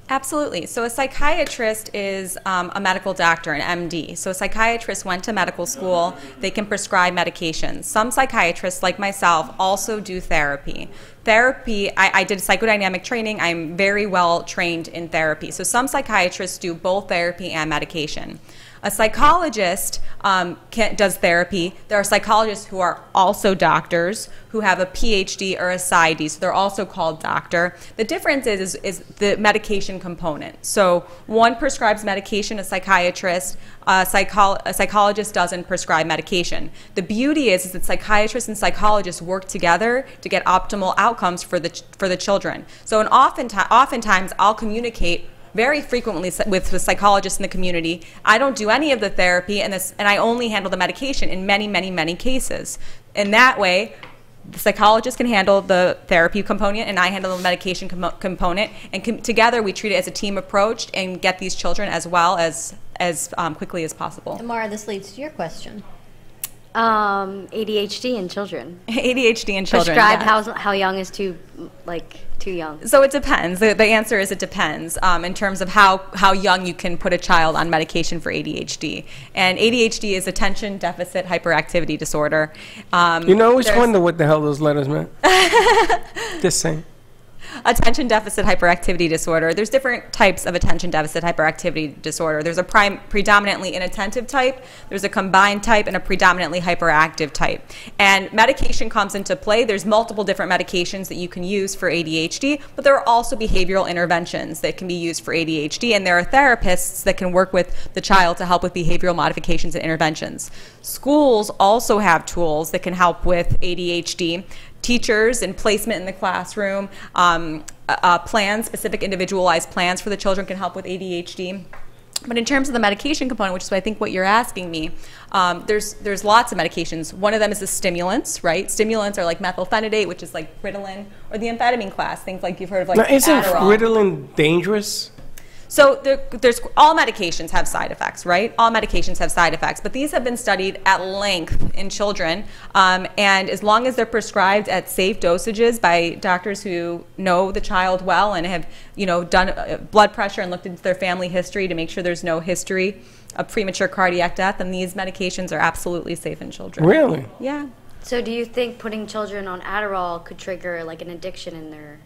Absolutely. So, a psychiatrist is um, a medical doctor, an MD. So, a psychiatrist went to medical school, they can prescribe medications. Some psychiatrists, like myself, also do therapy. Therapy, I, I did psychodynamic training, I'm very well trained in therapy. So, some psychiatrists do both therapy and medication. A psychologist um, can, does therapy. There are psychologists who are also doctors who have a PhD or a PsyD, so they're also called doctor. The difference is, is, is the medication component. So one prescribes medication, a psychiatrist, a, psycho- a psychologist doesn't prescribe medication. The beauty is, is that psychiatrists and psychologists work together to get optimal outcomes for the, for the children. So and oftentimes, oftentimes I'll communicate very frequently with the psychologists in the community. I don't do any of the therapy, and this, and I only handle the medication in many, many, many cases. In that way, the psychologist can handle the therapy component, and I handle the medication com- component, and com- together we treat it as a team approach and get these children as well as as um, quickly as possible. And Mara, this leads to your question. Um, ADHD in children. ADHD in children. Prescribed yes. how how young is too like too young. So it depends. The, the answer is it depends um, in terms of how, how young you can put a child on medication for ADHD. And ADHD is attention deficit hyperactivity disorder. Um, You know, I always wonder what the hell those letters meant. Just saying. Attention deficit hyperactivity disorder. There's different types of attention deficit hyperactivity disorder. There's a prime, predominantly inattentive type, there's a combined type, and a predominantly hyperactive type. And medication comes into play. There's multiple different medications that you can use for ADHD, but there are also behavioral interventions that can be used for ADHD, and there are therapists that can work with the child to help with behavioral modifications and interventions. Schools also have tools that can help with ADHD teachers and placement in the classroom, um, uh, plans, specific individualized plans for the children can help with ADHD. But in terms of the medication component, which is I think what you're asking me, um, there's there's lots of medications. One of them is the stimulants, right? Stimulants are like methylphenidate, which is like Ritalin, or the amphetamine class, things like you've heard of like now, isn't Adderall. Ritalin dangerous? So there, there's all medications have side effects, right? All medications have side effects, but these have been studied at length in children, um, and as long as they're prescribed at safe dosages by doctors who know the child well and have, you know, done uh, blood pressure and looked into their family history to make sure there's no history of premature cardiac death, and these medications are absolutely safe in children. Really? Yeah. So do you think putting children on Adderall could trigger like an addiction in their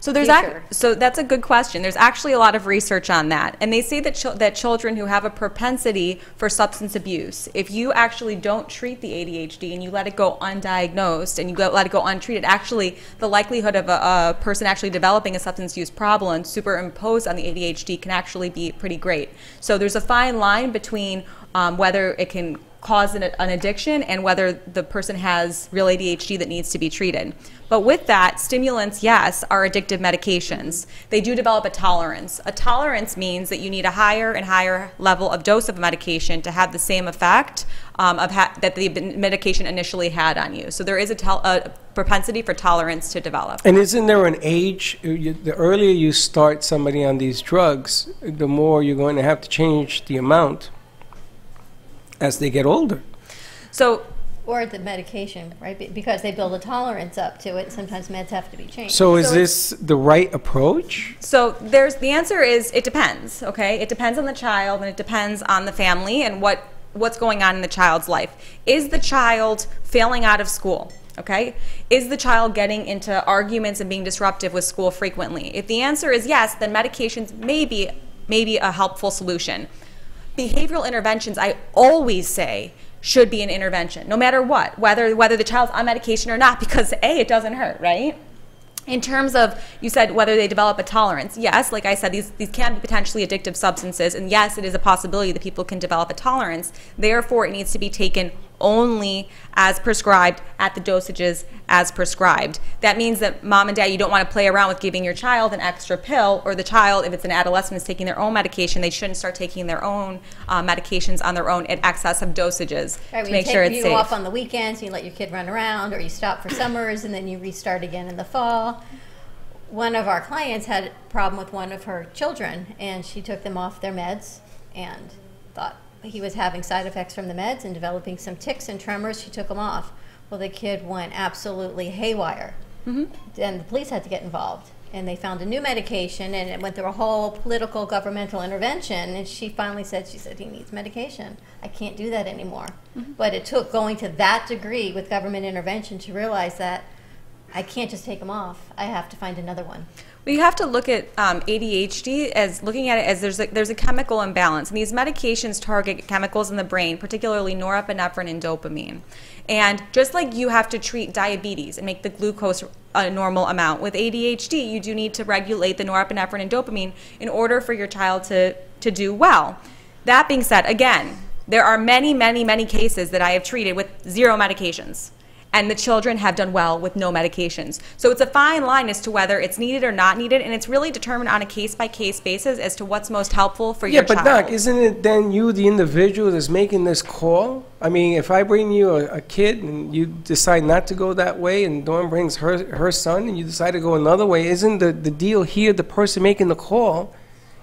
So there's ac- so that's a good question. There's actually a lot of research on that, and they say that chil- that children who have a propensity for substance abuse, if you actually don't treat the ADHD and you let it go undiagnosed and you go, let it go untreated, actually the likelihood of a, a person actually developing a substance use problem superimposed on the ADHD can actually be pretty great. So there's a fine line between um, whether it can cause an, an addiction and whether the person has real ADHD that needs to be treated. But with that, stimulants, yes, are addictive medications. They do develop a tolerance. A tolerance means that you need a higher and higher level of dose of medication to have the same effect um, of ha- that the medication initially had on you. So there is a, a propensity for tolerance to develop. And isn't there an age? uh, you- The earlier you start somebody on these drugs, the more you're going to have to change the amount as they get older. So Or the medication, right? Because they build a tolerance up to it. Sometimes meds have to be changed. So is this the right approach? So there's the answer is it depends. Okay, it depends on the child and it depends on the family and what what's going on in the child's life. Is the child failing out of school? Okay, is the child getting into arguments and being disruptive with school frequently? If the answer is yes, then medications may be maybe a helpful solution. Behavioral interventions, I always say, should be an intervention, no matter what, whether whether the child's on medication or not, because a it doesn't hurt, right? In terms of, you said whether they develop a tolerance. Yes, like I said, these, these can be potentially addictive substances, and yes, it is a possibility that people can develop a tolerance. Therefore, it needs to be taken only as prescribed at the dosages as prescribed. That means that mom and dad, you don't want to play around with giving your child an extra pill, or the child, if it's an adolescent, is taking their own medication, they shouldn't start taking their own uh, medications on their own at excessive dosages Right, to make you sure it's you safe. go off on the weekends, you let your kid run around, or you stop for summers and then you restart again in the fall. One of our clients had a problem with one of her children, and she took them off their meds and thought he was having side effects from the meds and developing some tics and tremors. She took them off. Well, the kid went absolutely haywire. Mhm. Then the police had to get involved. And they found a new medication, and it went through a whole political governmental intervention. And she finally said, "She said he needs medication. I can't do that anymore." But it took going to that degree with government intervention to realize that I can't just take him off. I have to find another one. Well, you have to look at um, ADHD as looking at it as there's a, there's a chemical imbalance, and these medications target chemicals in the brain, particularly norepinephrine and dopamine. And just like you have to treat diabetes and make the glucose a normal amount, with ADHD, you do need to regulate the norepinephrine and dopamine in order for your child to, to do well. That being said, again, there are many, many, many cases that I have treated with zero medications and the children have done well with no medications. So it's a fine line as to whether it's needed or not needed, and it's really determined on a case by case basis as to what's most helpful for you. Yeah, your but. Doc, isn't it then you, the individual, that's making this call? I mean, if I bring you a, a kid and you decide not to go that way, and Dawn brings her her son and you decide to go another way, isn't the, the deal here the person making the call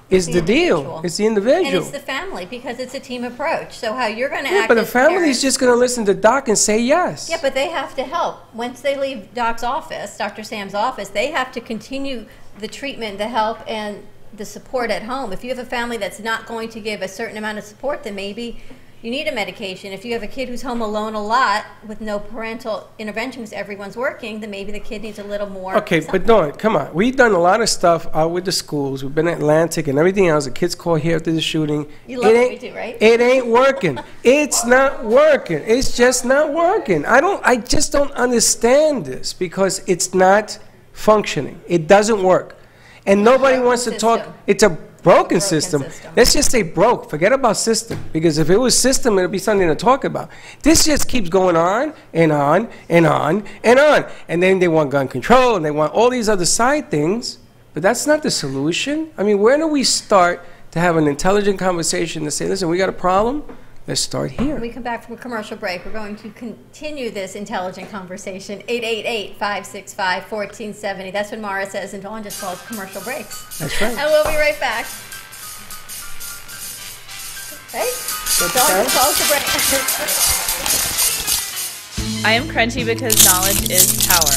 is the deal. It's the individual. And it's the family because it's a team approach. So how you're going to Yeah, act but the family's parents- just going to listen to Doc and say yes. Yeah, but they have to help. Once they leave Doc's office, Dr. Sam's office, they have to continue the treatment, the help, and the support at home. If you have a family that's not going to give a certain amount of support, then maybe you need a medication. If you have a kid who's home alone a lot with no parental intervention because everyone's working, then maybe the kid needs a little more. Okay, but Dawn, come on. We've done a lot of stuff out with the schools. We've been at Atlantic and everything else. The kids call here after the shooting. You love it what do, right? It ain't working. it's not working. It's just not working. I don't. I just don't understand this because it's not functioning. It doesn't work, and nobody wants to talk. It's a broken, system. Let's just say broke. Forget about system because if it was system, it'd be something to talk about. This just keeps going on and on and on and on, and then they want gun control and they want all these other side things. But that's not the solution. I mean, where do we start to have an intelligent conversation to say, listen, we got a problem? Let's start here. When we come back from a commercial break, we're going to continue this intelligent conversation. 888-565-1470. That's what Mara says, and Dawn just calls commercial breaks. That's right. And we'll be right back. Hey, Dawn just calls the break. I am Crunchi because knowledge is power.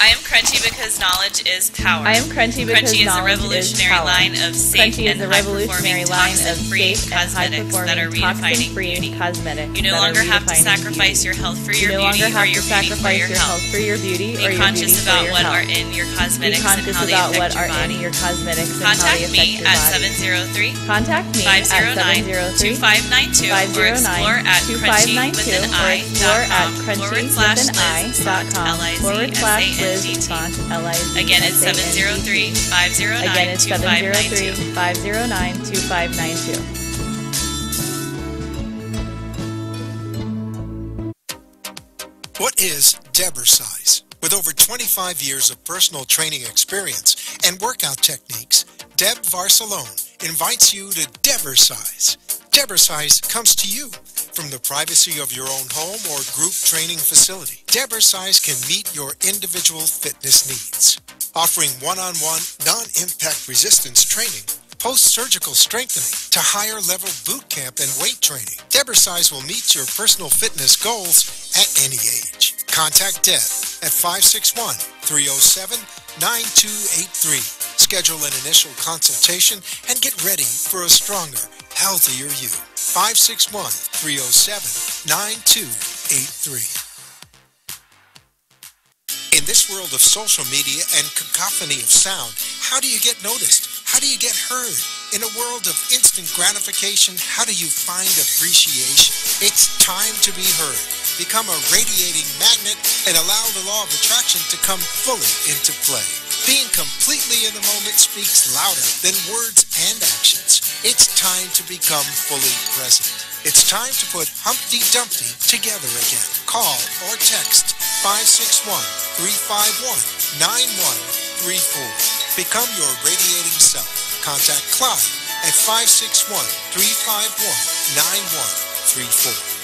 I am Crunchi because knowledge is power. I am Crunchi because Crunchi is a knowledge revolutionary is power. line of safe Crunchi and is a revolutionary line of safe and cosmetics that are high-performing redefining toxin-free cosmetics. You no longer have to sacrifice your health for your You no beauty longer or have your to beauty for sacrifice your health. health for your beauty Be or your conscious beauty for about your what health. are in your Be cosmetics and conscious how they about affect what your are body. in your cosmetics and how Contact they affect me your at body. 703 Contact me at 509 2592 or explore at 2592 or explore at Crunchi with an crunchi.com forward slash Liz font L-I-Z Again, it's S-A-N-T-T. 703 509 Again, it's 703 2592. 509 2592. What is Debersize? With over 25 years of personal training experience and workout techniques, Deb Varsalone invites you to Debersize. Size comes to you from the privacy of your own home or group training facility. Debersize can meet your individual fitness needs, offering one-on-one non-impact resistance training post-surgical strengthening to higher level boot camp and weight training. Debersize will meet your personal fitness goals at any age. Contact Deb at 561-307-9283. Schedule an initial consultation and get ready for a stronger, healthier you. 561-307-9283. In this world of social media and cacophony of sound, how do you get noticed? How do you get heard? In a world of instant gratification, how do you find appreciation? It's time to be heard. Become a radiating magnet and allow the law of attraction to come fully into play. Being completely in the moment speaks louder than words and actions. It's time to become fully present. It's time to put Humpty Dumpty together again. Call or text 561-351-9134. Become your radiating self. Contact Clyde at 561-351-9134.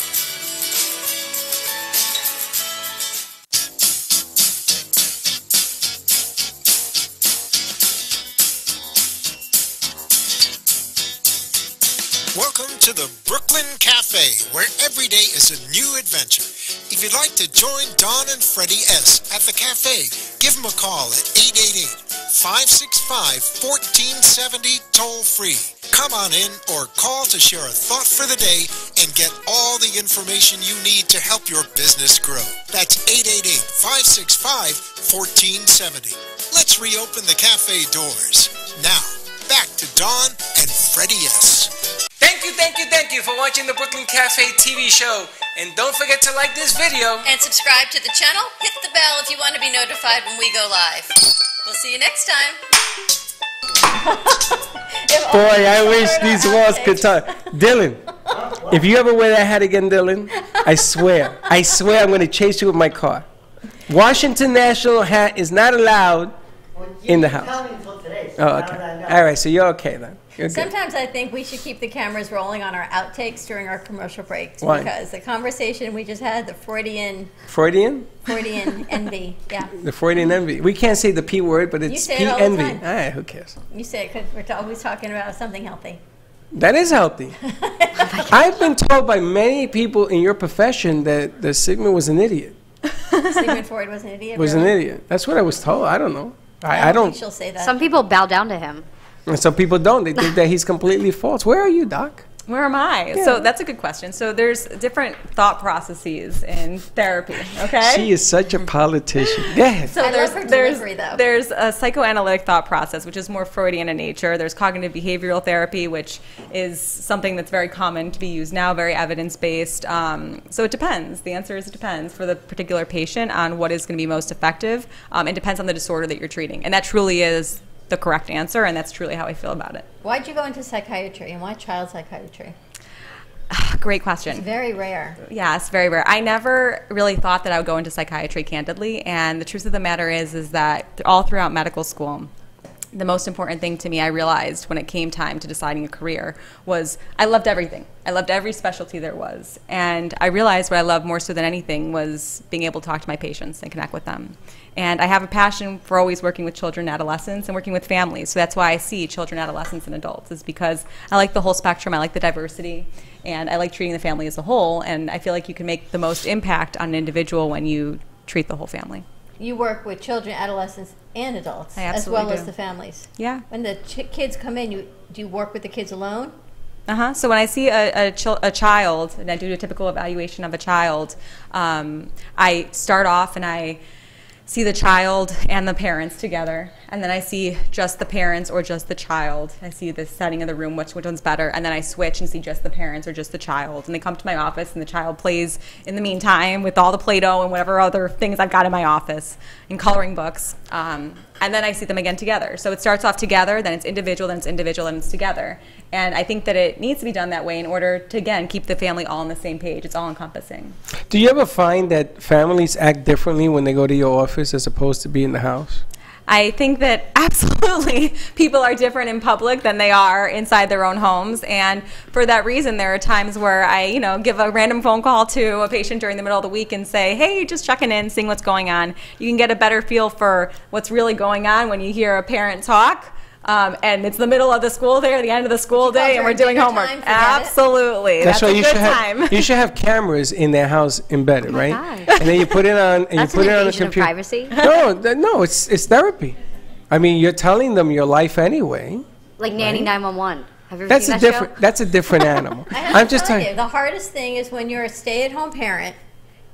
Welcome to the Brooklyn Cafe, where every day is a new adventure. If you'd like to join Dawn and Freddy S. at the cafe, give them a call at 888-565-1470 toll free. Come on in or call to share a thought for the day and get all the information you need to help your business grow. That's 888-565-1470. Let's reopen the cafe doors. Now, back to Dawn and Freddy S. Thank you, thank you, for watching the Brooklyn Cafe TV show. And don't forget to like this video. And subscribe to the channel. Hit the bell if you want to be notified when we go live. We'll see you next time. Boy, I wish these walls could talk. Dylan, if you ever wear that hat again, Dylan, I swear, I swear I'm going to chase you with my car. Washington National hat is not allowed in the house. Tell me Oh, okay. All right, so you're okay then. You're. Sometimes I think we should keep the cameras rolling on our outtakes during our commercial breaks Why? because the conversation we just had, the Freudian, Freudian? Freudian envy. Yeah, The Freudian envy. We can't say the P word, but it's p it envy. All ah, right, who cares? you say it because we're t- always talking about something healthy. That is healthy. Oh I've been told by many people in your profession that the Sigmund was an idiot. Sigmund Freud was an idiot. Was an idiot. That's what I was told. I don't know. I, I think don't. she'll say that. Some people bow down to him. And some people don't. They think that he's completely false. Where are you, Doc? Where am I? Yeah. So that's a good question. So there's different thought processes in therapy. Okay. She is such a politician. Go ahead. So I love there's her there's delivery, though. there's a psychoanalytic thought process, which is more Freudian in nature. There's cognitive behavioral therapy, which is something that's very common to be used now, very evidence based. Um, so it depends. The answer is it depends for the particular patient on what is going to be most effective. Um, it depends on the disorder that you're treating, and that truly is the correct answer, and that's truly how I feel about it. Why'd you go into psychiatry and why child psychiatry? Great question. It's very rare. Yes, very rare. I never really thought that I would go into psychiatry candidly, and the truth of the matter is is that all throughout medical school, the most important thing to me I realized when it came time to deciding a career was I loved everything. I loved every specialty there was. And I realized what I loved more so than anything was being able to talk to my patients and connect with them. And I have a passion for always working with children and adolescents and working with families. So that's why I see children, adolescents, and adults, is because I like the whole spectrum. I like the diversity. And I like treating the family as a whole. And I feel like you can make the most impact on an individual when you treat the whole family. You work with children, adolescents, and adults, as well as the families. Yeah. When the ch- kids come in, you do you work with the kids alone? Uh huh. So when I see a, a, chil- a child and I do a typical evaluation of a child, um, I start off and I see the child and the parents together, and then I see just the parents or just the child. I see the setting of the room, which which one's better, and then I switch and see just the parents or just the child. And they come to my office, and the child plays in the meantime with all the Play-Doh and whatever other things I've got in my office and coloring books. Um, and then I see them again together. So it starts off together, then it's individual, then it's individual, then it's together. And I think that it needs to be done that way in order to again keep the family all on the same page. It's all encompassing. Do you ever find that families act differently when they go to your office as opposed to be in the house? I think that absolutely people are different in public than they are inside their own homes. And for that reason, there are times where I, you know, give a random phone call to a patient during the middle of the week and say, hey, just checking in, seeing what's going on. You can get a better feel for what's really going on when you hear a parent talk. Um, and it's the middle of the school day or the end of the school day, and we're doing homework. time. Absolutely. That's, why a you good should time. have you should have cameras in their house embedded, right? God. And then you put it on and That's you put an it on the invasion of computer. privacy. No, th- no, it's it's therapy. I mean, you're telling them your life anyway. Like Nanny 911. Have you ever That's a that different. show? That's a different animal. I have I'm to just telling you, the hardest thing is when you're a stay-at-home parent,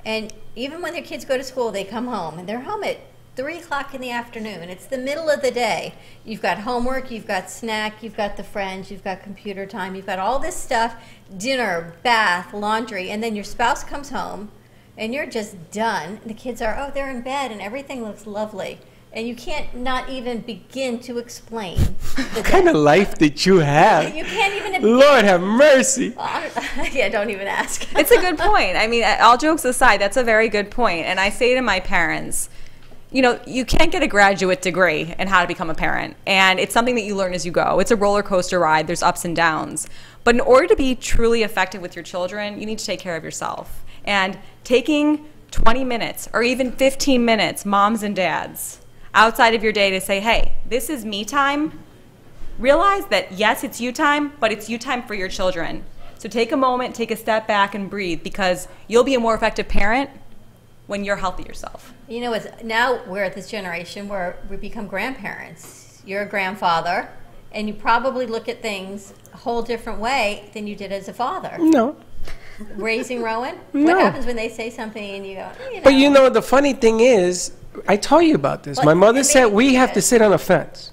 and even when their kids go to school, they come home and they're home at three o'clock in the afternoon. It's the middle of the day. You've got homework, you've got snack, you've got the friends, you've got computer time, you've got all this stuff, dinner, bath, laundry, and then your spouse comes home, and you're just done. The kids are, oh, they're in bed, and everything looks lovely. And you can't not even begin to explain the What kind of life did you have? You can't even. Lord have mercy. yeah, don't even ask. it's a good point. I mean, all jokes aside, that's a very good point. And I say to my parents, you know, you can't get a graduate degree in how to become a parent. And it's something that you learn as you go. It's a roller coaster ride, there's ups and downs. But in order to be truly effective with your children, you need to take care of yourself. And taking 20 minutes or even 15 minutes, moms and dads, outside of your day to say, hey, this is me time. Realize that yes, it's you time, but it's you time for your children. So take a moment, take a step back, and breathe because you'll be a more effective parent when you're healthy yourself. You know, it's, now we're at this generation where we become grandparents. You're a grandfather, and you probably look at things a whole different way than you did as a father. No. Raising Rowan? No. What happens when they say something and you go, eh, you know, But you know, the funny thing is, I told you about this. Well, My mother said we have to sit on a fence.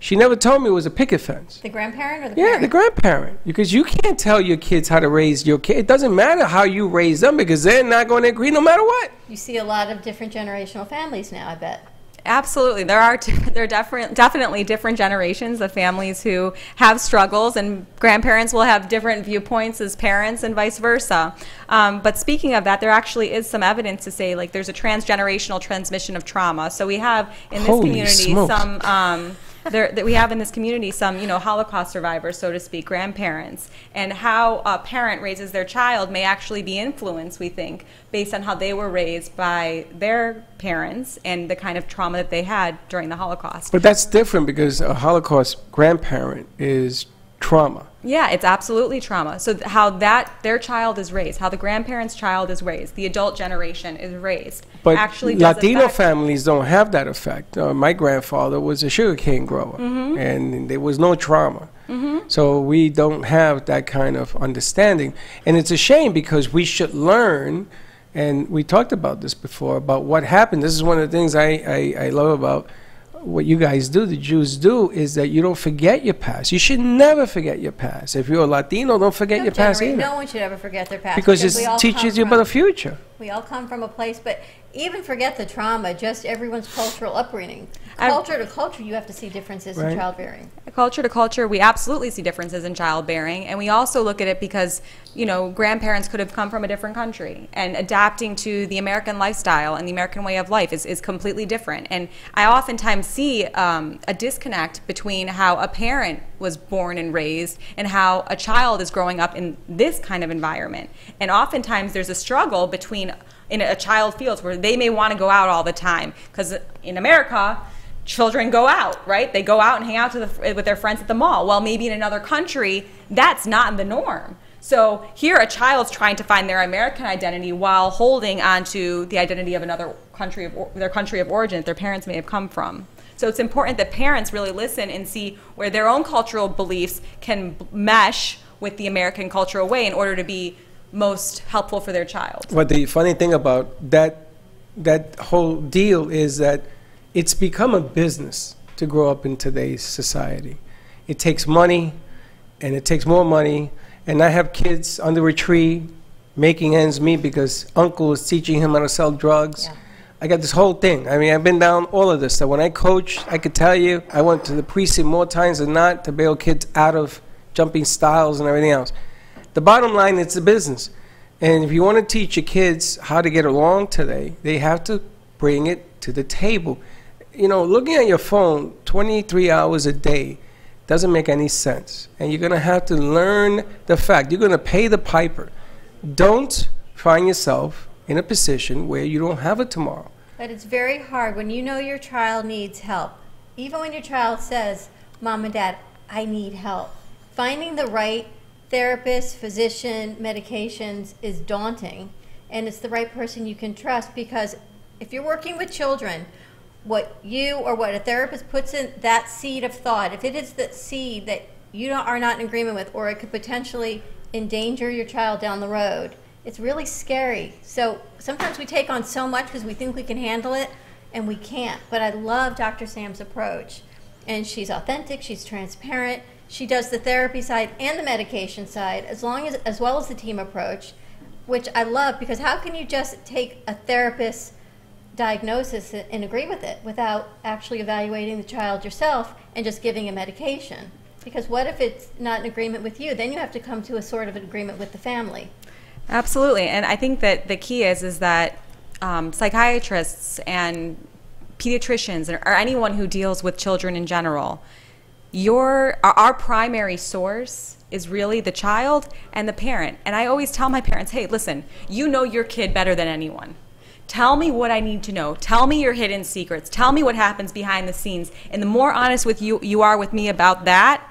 She never told me it was a picket fence. the grandparent or the Yeah, parent? the grandparent. Because you can't tell your kids how to raise your kid. It doesn't matter how you raise them because they're not going to agree no matter what. You see a lot of different generational families now, I bet. Absolutely, there are there are different, definitely different generations of families who have struggles, and grandparents will have different viewpoints as parents, and vice versa. Um, but speaking of that, there actually is some evidence to say like there's a transgenerational transmission of trauma. So we have in this Holy community smokes. some. Um, there, that we have in this community some, you know, Holocaust survivors, so to speak, grandparents, and how a parent raises their child may actually be influenced, we think, based on how they were raised by their parents and the kind of trauma that they had during the Holocaust. But that's different because a Holocaust grandparent is trauma. Yeah, it's absolutely trauma. So how that their child is raised, how the grandparents' child is raised, the adult generation is raised, But actually Latino families don't have that effect. Uh, my grandfather was a sugarcane grower, Mhm. and there was no trauma. Mhm. So we don't have that kind of understanding. And it's a shame because we should learn, and we talked about this before, about what happened. This is one of the things I, I, I love about what you guys do, the Jews do, is that you don't forget your past. You should never forget your past. If you're a Latino, don't forget your past either. No one should ever forget their past. Because we it teaches you about the future. We all come from a place, but even forget the trauma, just everyone's cultural upbringing. Culture to culture, you have to see differences in childbearing. Culture to culture, we absolutely see differences in childbearing, and we also look at it because, you know, grandparents could have come from a different country, and adapting to the American lifestyle and the American way of life is, is completely different. And I oftentimes see um, a disconnect between how a parent was born and raised and how a child is growing up in this kind of environment. And oftentimes there's a struggle between in a child feels where they may want to go out all the time because in America children go out, right? They go out and hang out the, with their friends at the mall. Well, maybe in another country, that's not the norm. So here, a child's trying to find their American identity while holding onto the identity of another country of their country of origin that their parents may have come from. So it's important that parents really listen and see where their own cultural beliefs can mesh with the American cultural way in order to be most helpful for their child. But the funny thing about that that whole deal is that it's become a business to grow up in today's society. It takes money, and it takes more money. And I have kids under a tree making ends meet because uncle is teaching him how to sell drugs. I got this whole thing. I mean, I've been down all of this. So when I coach, I could tell you, I went to the precinct more times than not to bail kids out of jumping styles and everything else. The bottom line, it's a business. And if you want to teach your kids how to get along today, they have to bring it to the table. You know, looking at your phone 23 hours a day doesn't make any sense. And you're going to have to learn the fact. You're going to pay the piper. Don't find yourself in a position where you don't have a tomorrow. But it's very hard when you know your child needs help. Even when your child says, Mom and Dad, I need help. Finding the right therapist, physician, medications is daunting. And it's the right person you can trust because if you're working with children, what you or what a therapist puts in that seed of thought, if it is the seed that you are not in agreement with, or it could potentially endanger your child down the road, it's really scary. So sometimes we take on so much because we think we can handle it, and we can't. But I love Dr. Sam's approach, and she's authentic, she's transparent, she does the therapy side and the medication side, as long as as well as the team approach, which I love because how can you just take a therapist's diagnosis and agree with it without actually evaluating the child yourself and just giving a medication? Because what if it's not in agreement with you? Then you have to come to a sort of an agreement with the family. Absolutely, and I think that the key is is that um, psychiatrists and pediatricians or anyone who deals with children in general, your our, primary source is really the child and the parent. And I always tell my parents, "Hey, listen, you know your kid better than anyone." Tell me what I need to know. Tell me your hidden secrets. Tell me what happens behind the scenes. And the more honest with you you are with me about that,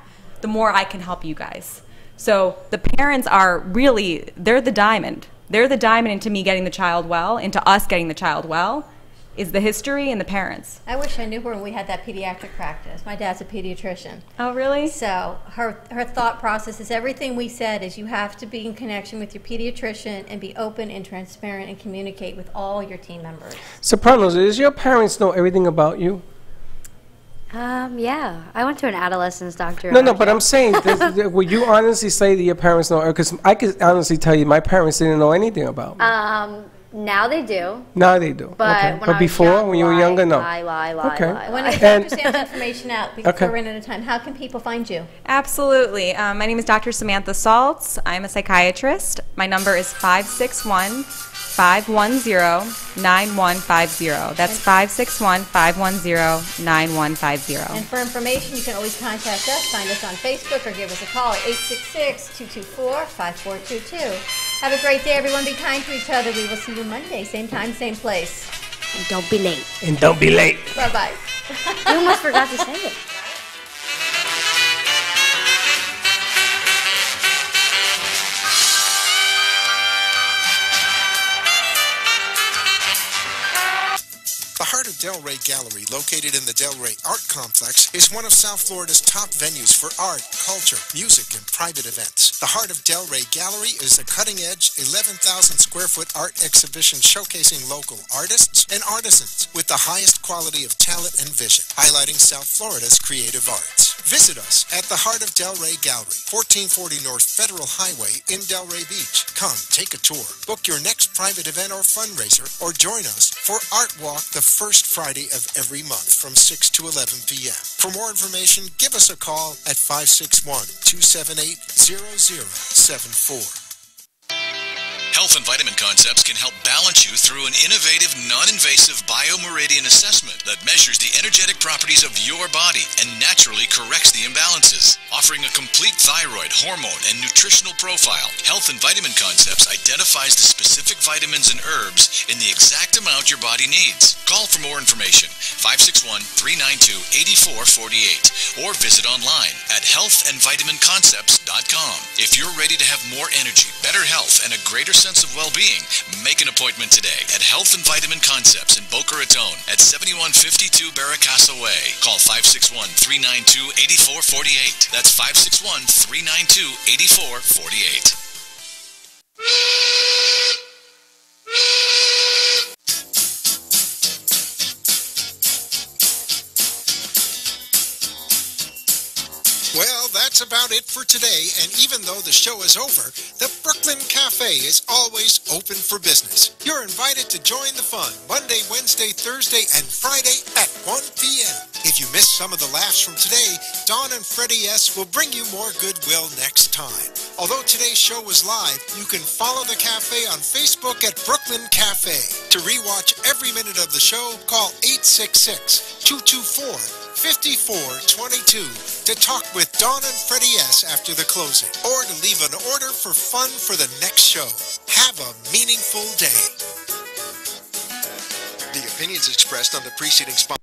the more I can help you guys. So the parents are really they're the diamond. They're the diamond into me getting the child well, into us getting the child well, is the history and the parents. I wish I knew her when we had that pediatric practice. My dad's a pediatrician. Oh, really? So her her thought process is everything we said is you have to be in connection with your pediatrician and be open and transparent and communicate with all your team members. Sopranos, does your parents know everything about you? Um, yeah, I went to an adolescence doctor. No, no, but I'm saying, does, would you honestly say that your parents know? Because I could honestly tell you, my parents didn't know anything about me. Um, Now they do. Now they do. But okay. when but I before, young, when you were lie, younger, no. lie, lie, lie, okay. lie, I want to And- get information out because Okay. we're running out of time. How can people find you? Absolutely. Um, my name is Dr. Samantha Saltz. I'm a psychiatrist. My number is 561 510 9150. That's 561 510 9150. And for information, you can always contact us. Find us on Facebook or give us a call at 866-224-5422. Have a great day, everyone. Be kind to each other. We will see you Monday, same time, same place. And don't be late. And don't be late. Bye-bye. You almost forgot to say it. Heart Delray Gallery, located in the Delray Art Complex, is one of South Florida's top venues for art, culture, music, and private events. The Heart of Delray Gallery is a cutting-edge, 11,000 square foot art exhibition showcasing local artists and artisans with the highest quality of talent and vision, highlighting South Florida's creative arts. Visit us at the Heart of Delray Gallery, 1440 North Federal Highway in Delray Beach. Come, take a tour, book your next private event or fundraiser, or join us for Art Walk the first Friday of every month from 6 to 11 p.m. For more information, give us a call at 561 278 0074. Health and Vitamin Concepts can help balance you through an innovative, non-invasive biomeridian assessment that measures the energetic properties of your body and naturally corrects the imbalances. Offering a complete thyroid, hormone, and nutritional profile, Health and Vitamin Concepts identifies the specific vitamins and herbs in the exact amount your body needs. Call for more information, 561-392-8448, or visit online at healthandvitaminconcepts.com. If you're ready to have more energy, better health, and a greater sense of well-being, make an appointment today at Health and Vitamin Concepts in Boca Raton at 7152 Beracasa Way. Call 561-392-8448. That's 561-392-8448. That's about it for today, and even though the show is over, the Brooklyn Cafe is always open for business. You're invited to join the fun Monday, Wednesday, Thursday, and Friday at 1 p.m. If you missed some of the laughs from today, Dawn and Freddy S. will bring you more goodwill next time. Although today's show was live, you can follow the cafe on Facebook at Brooklyn Cafe. To rewatch every minute of the show, call 866 224 5422 to talk with Dawn and Freddy S. after the closing, or to leave an order for fun for the next show. Have a meaningful day. The opinions expressed on the preceding spot.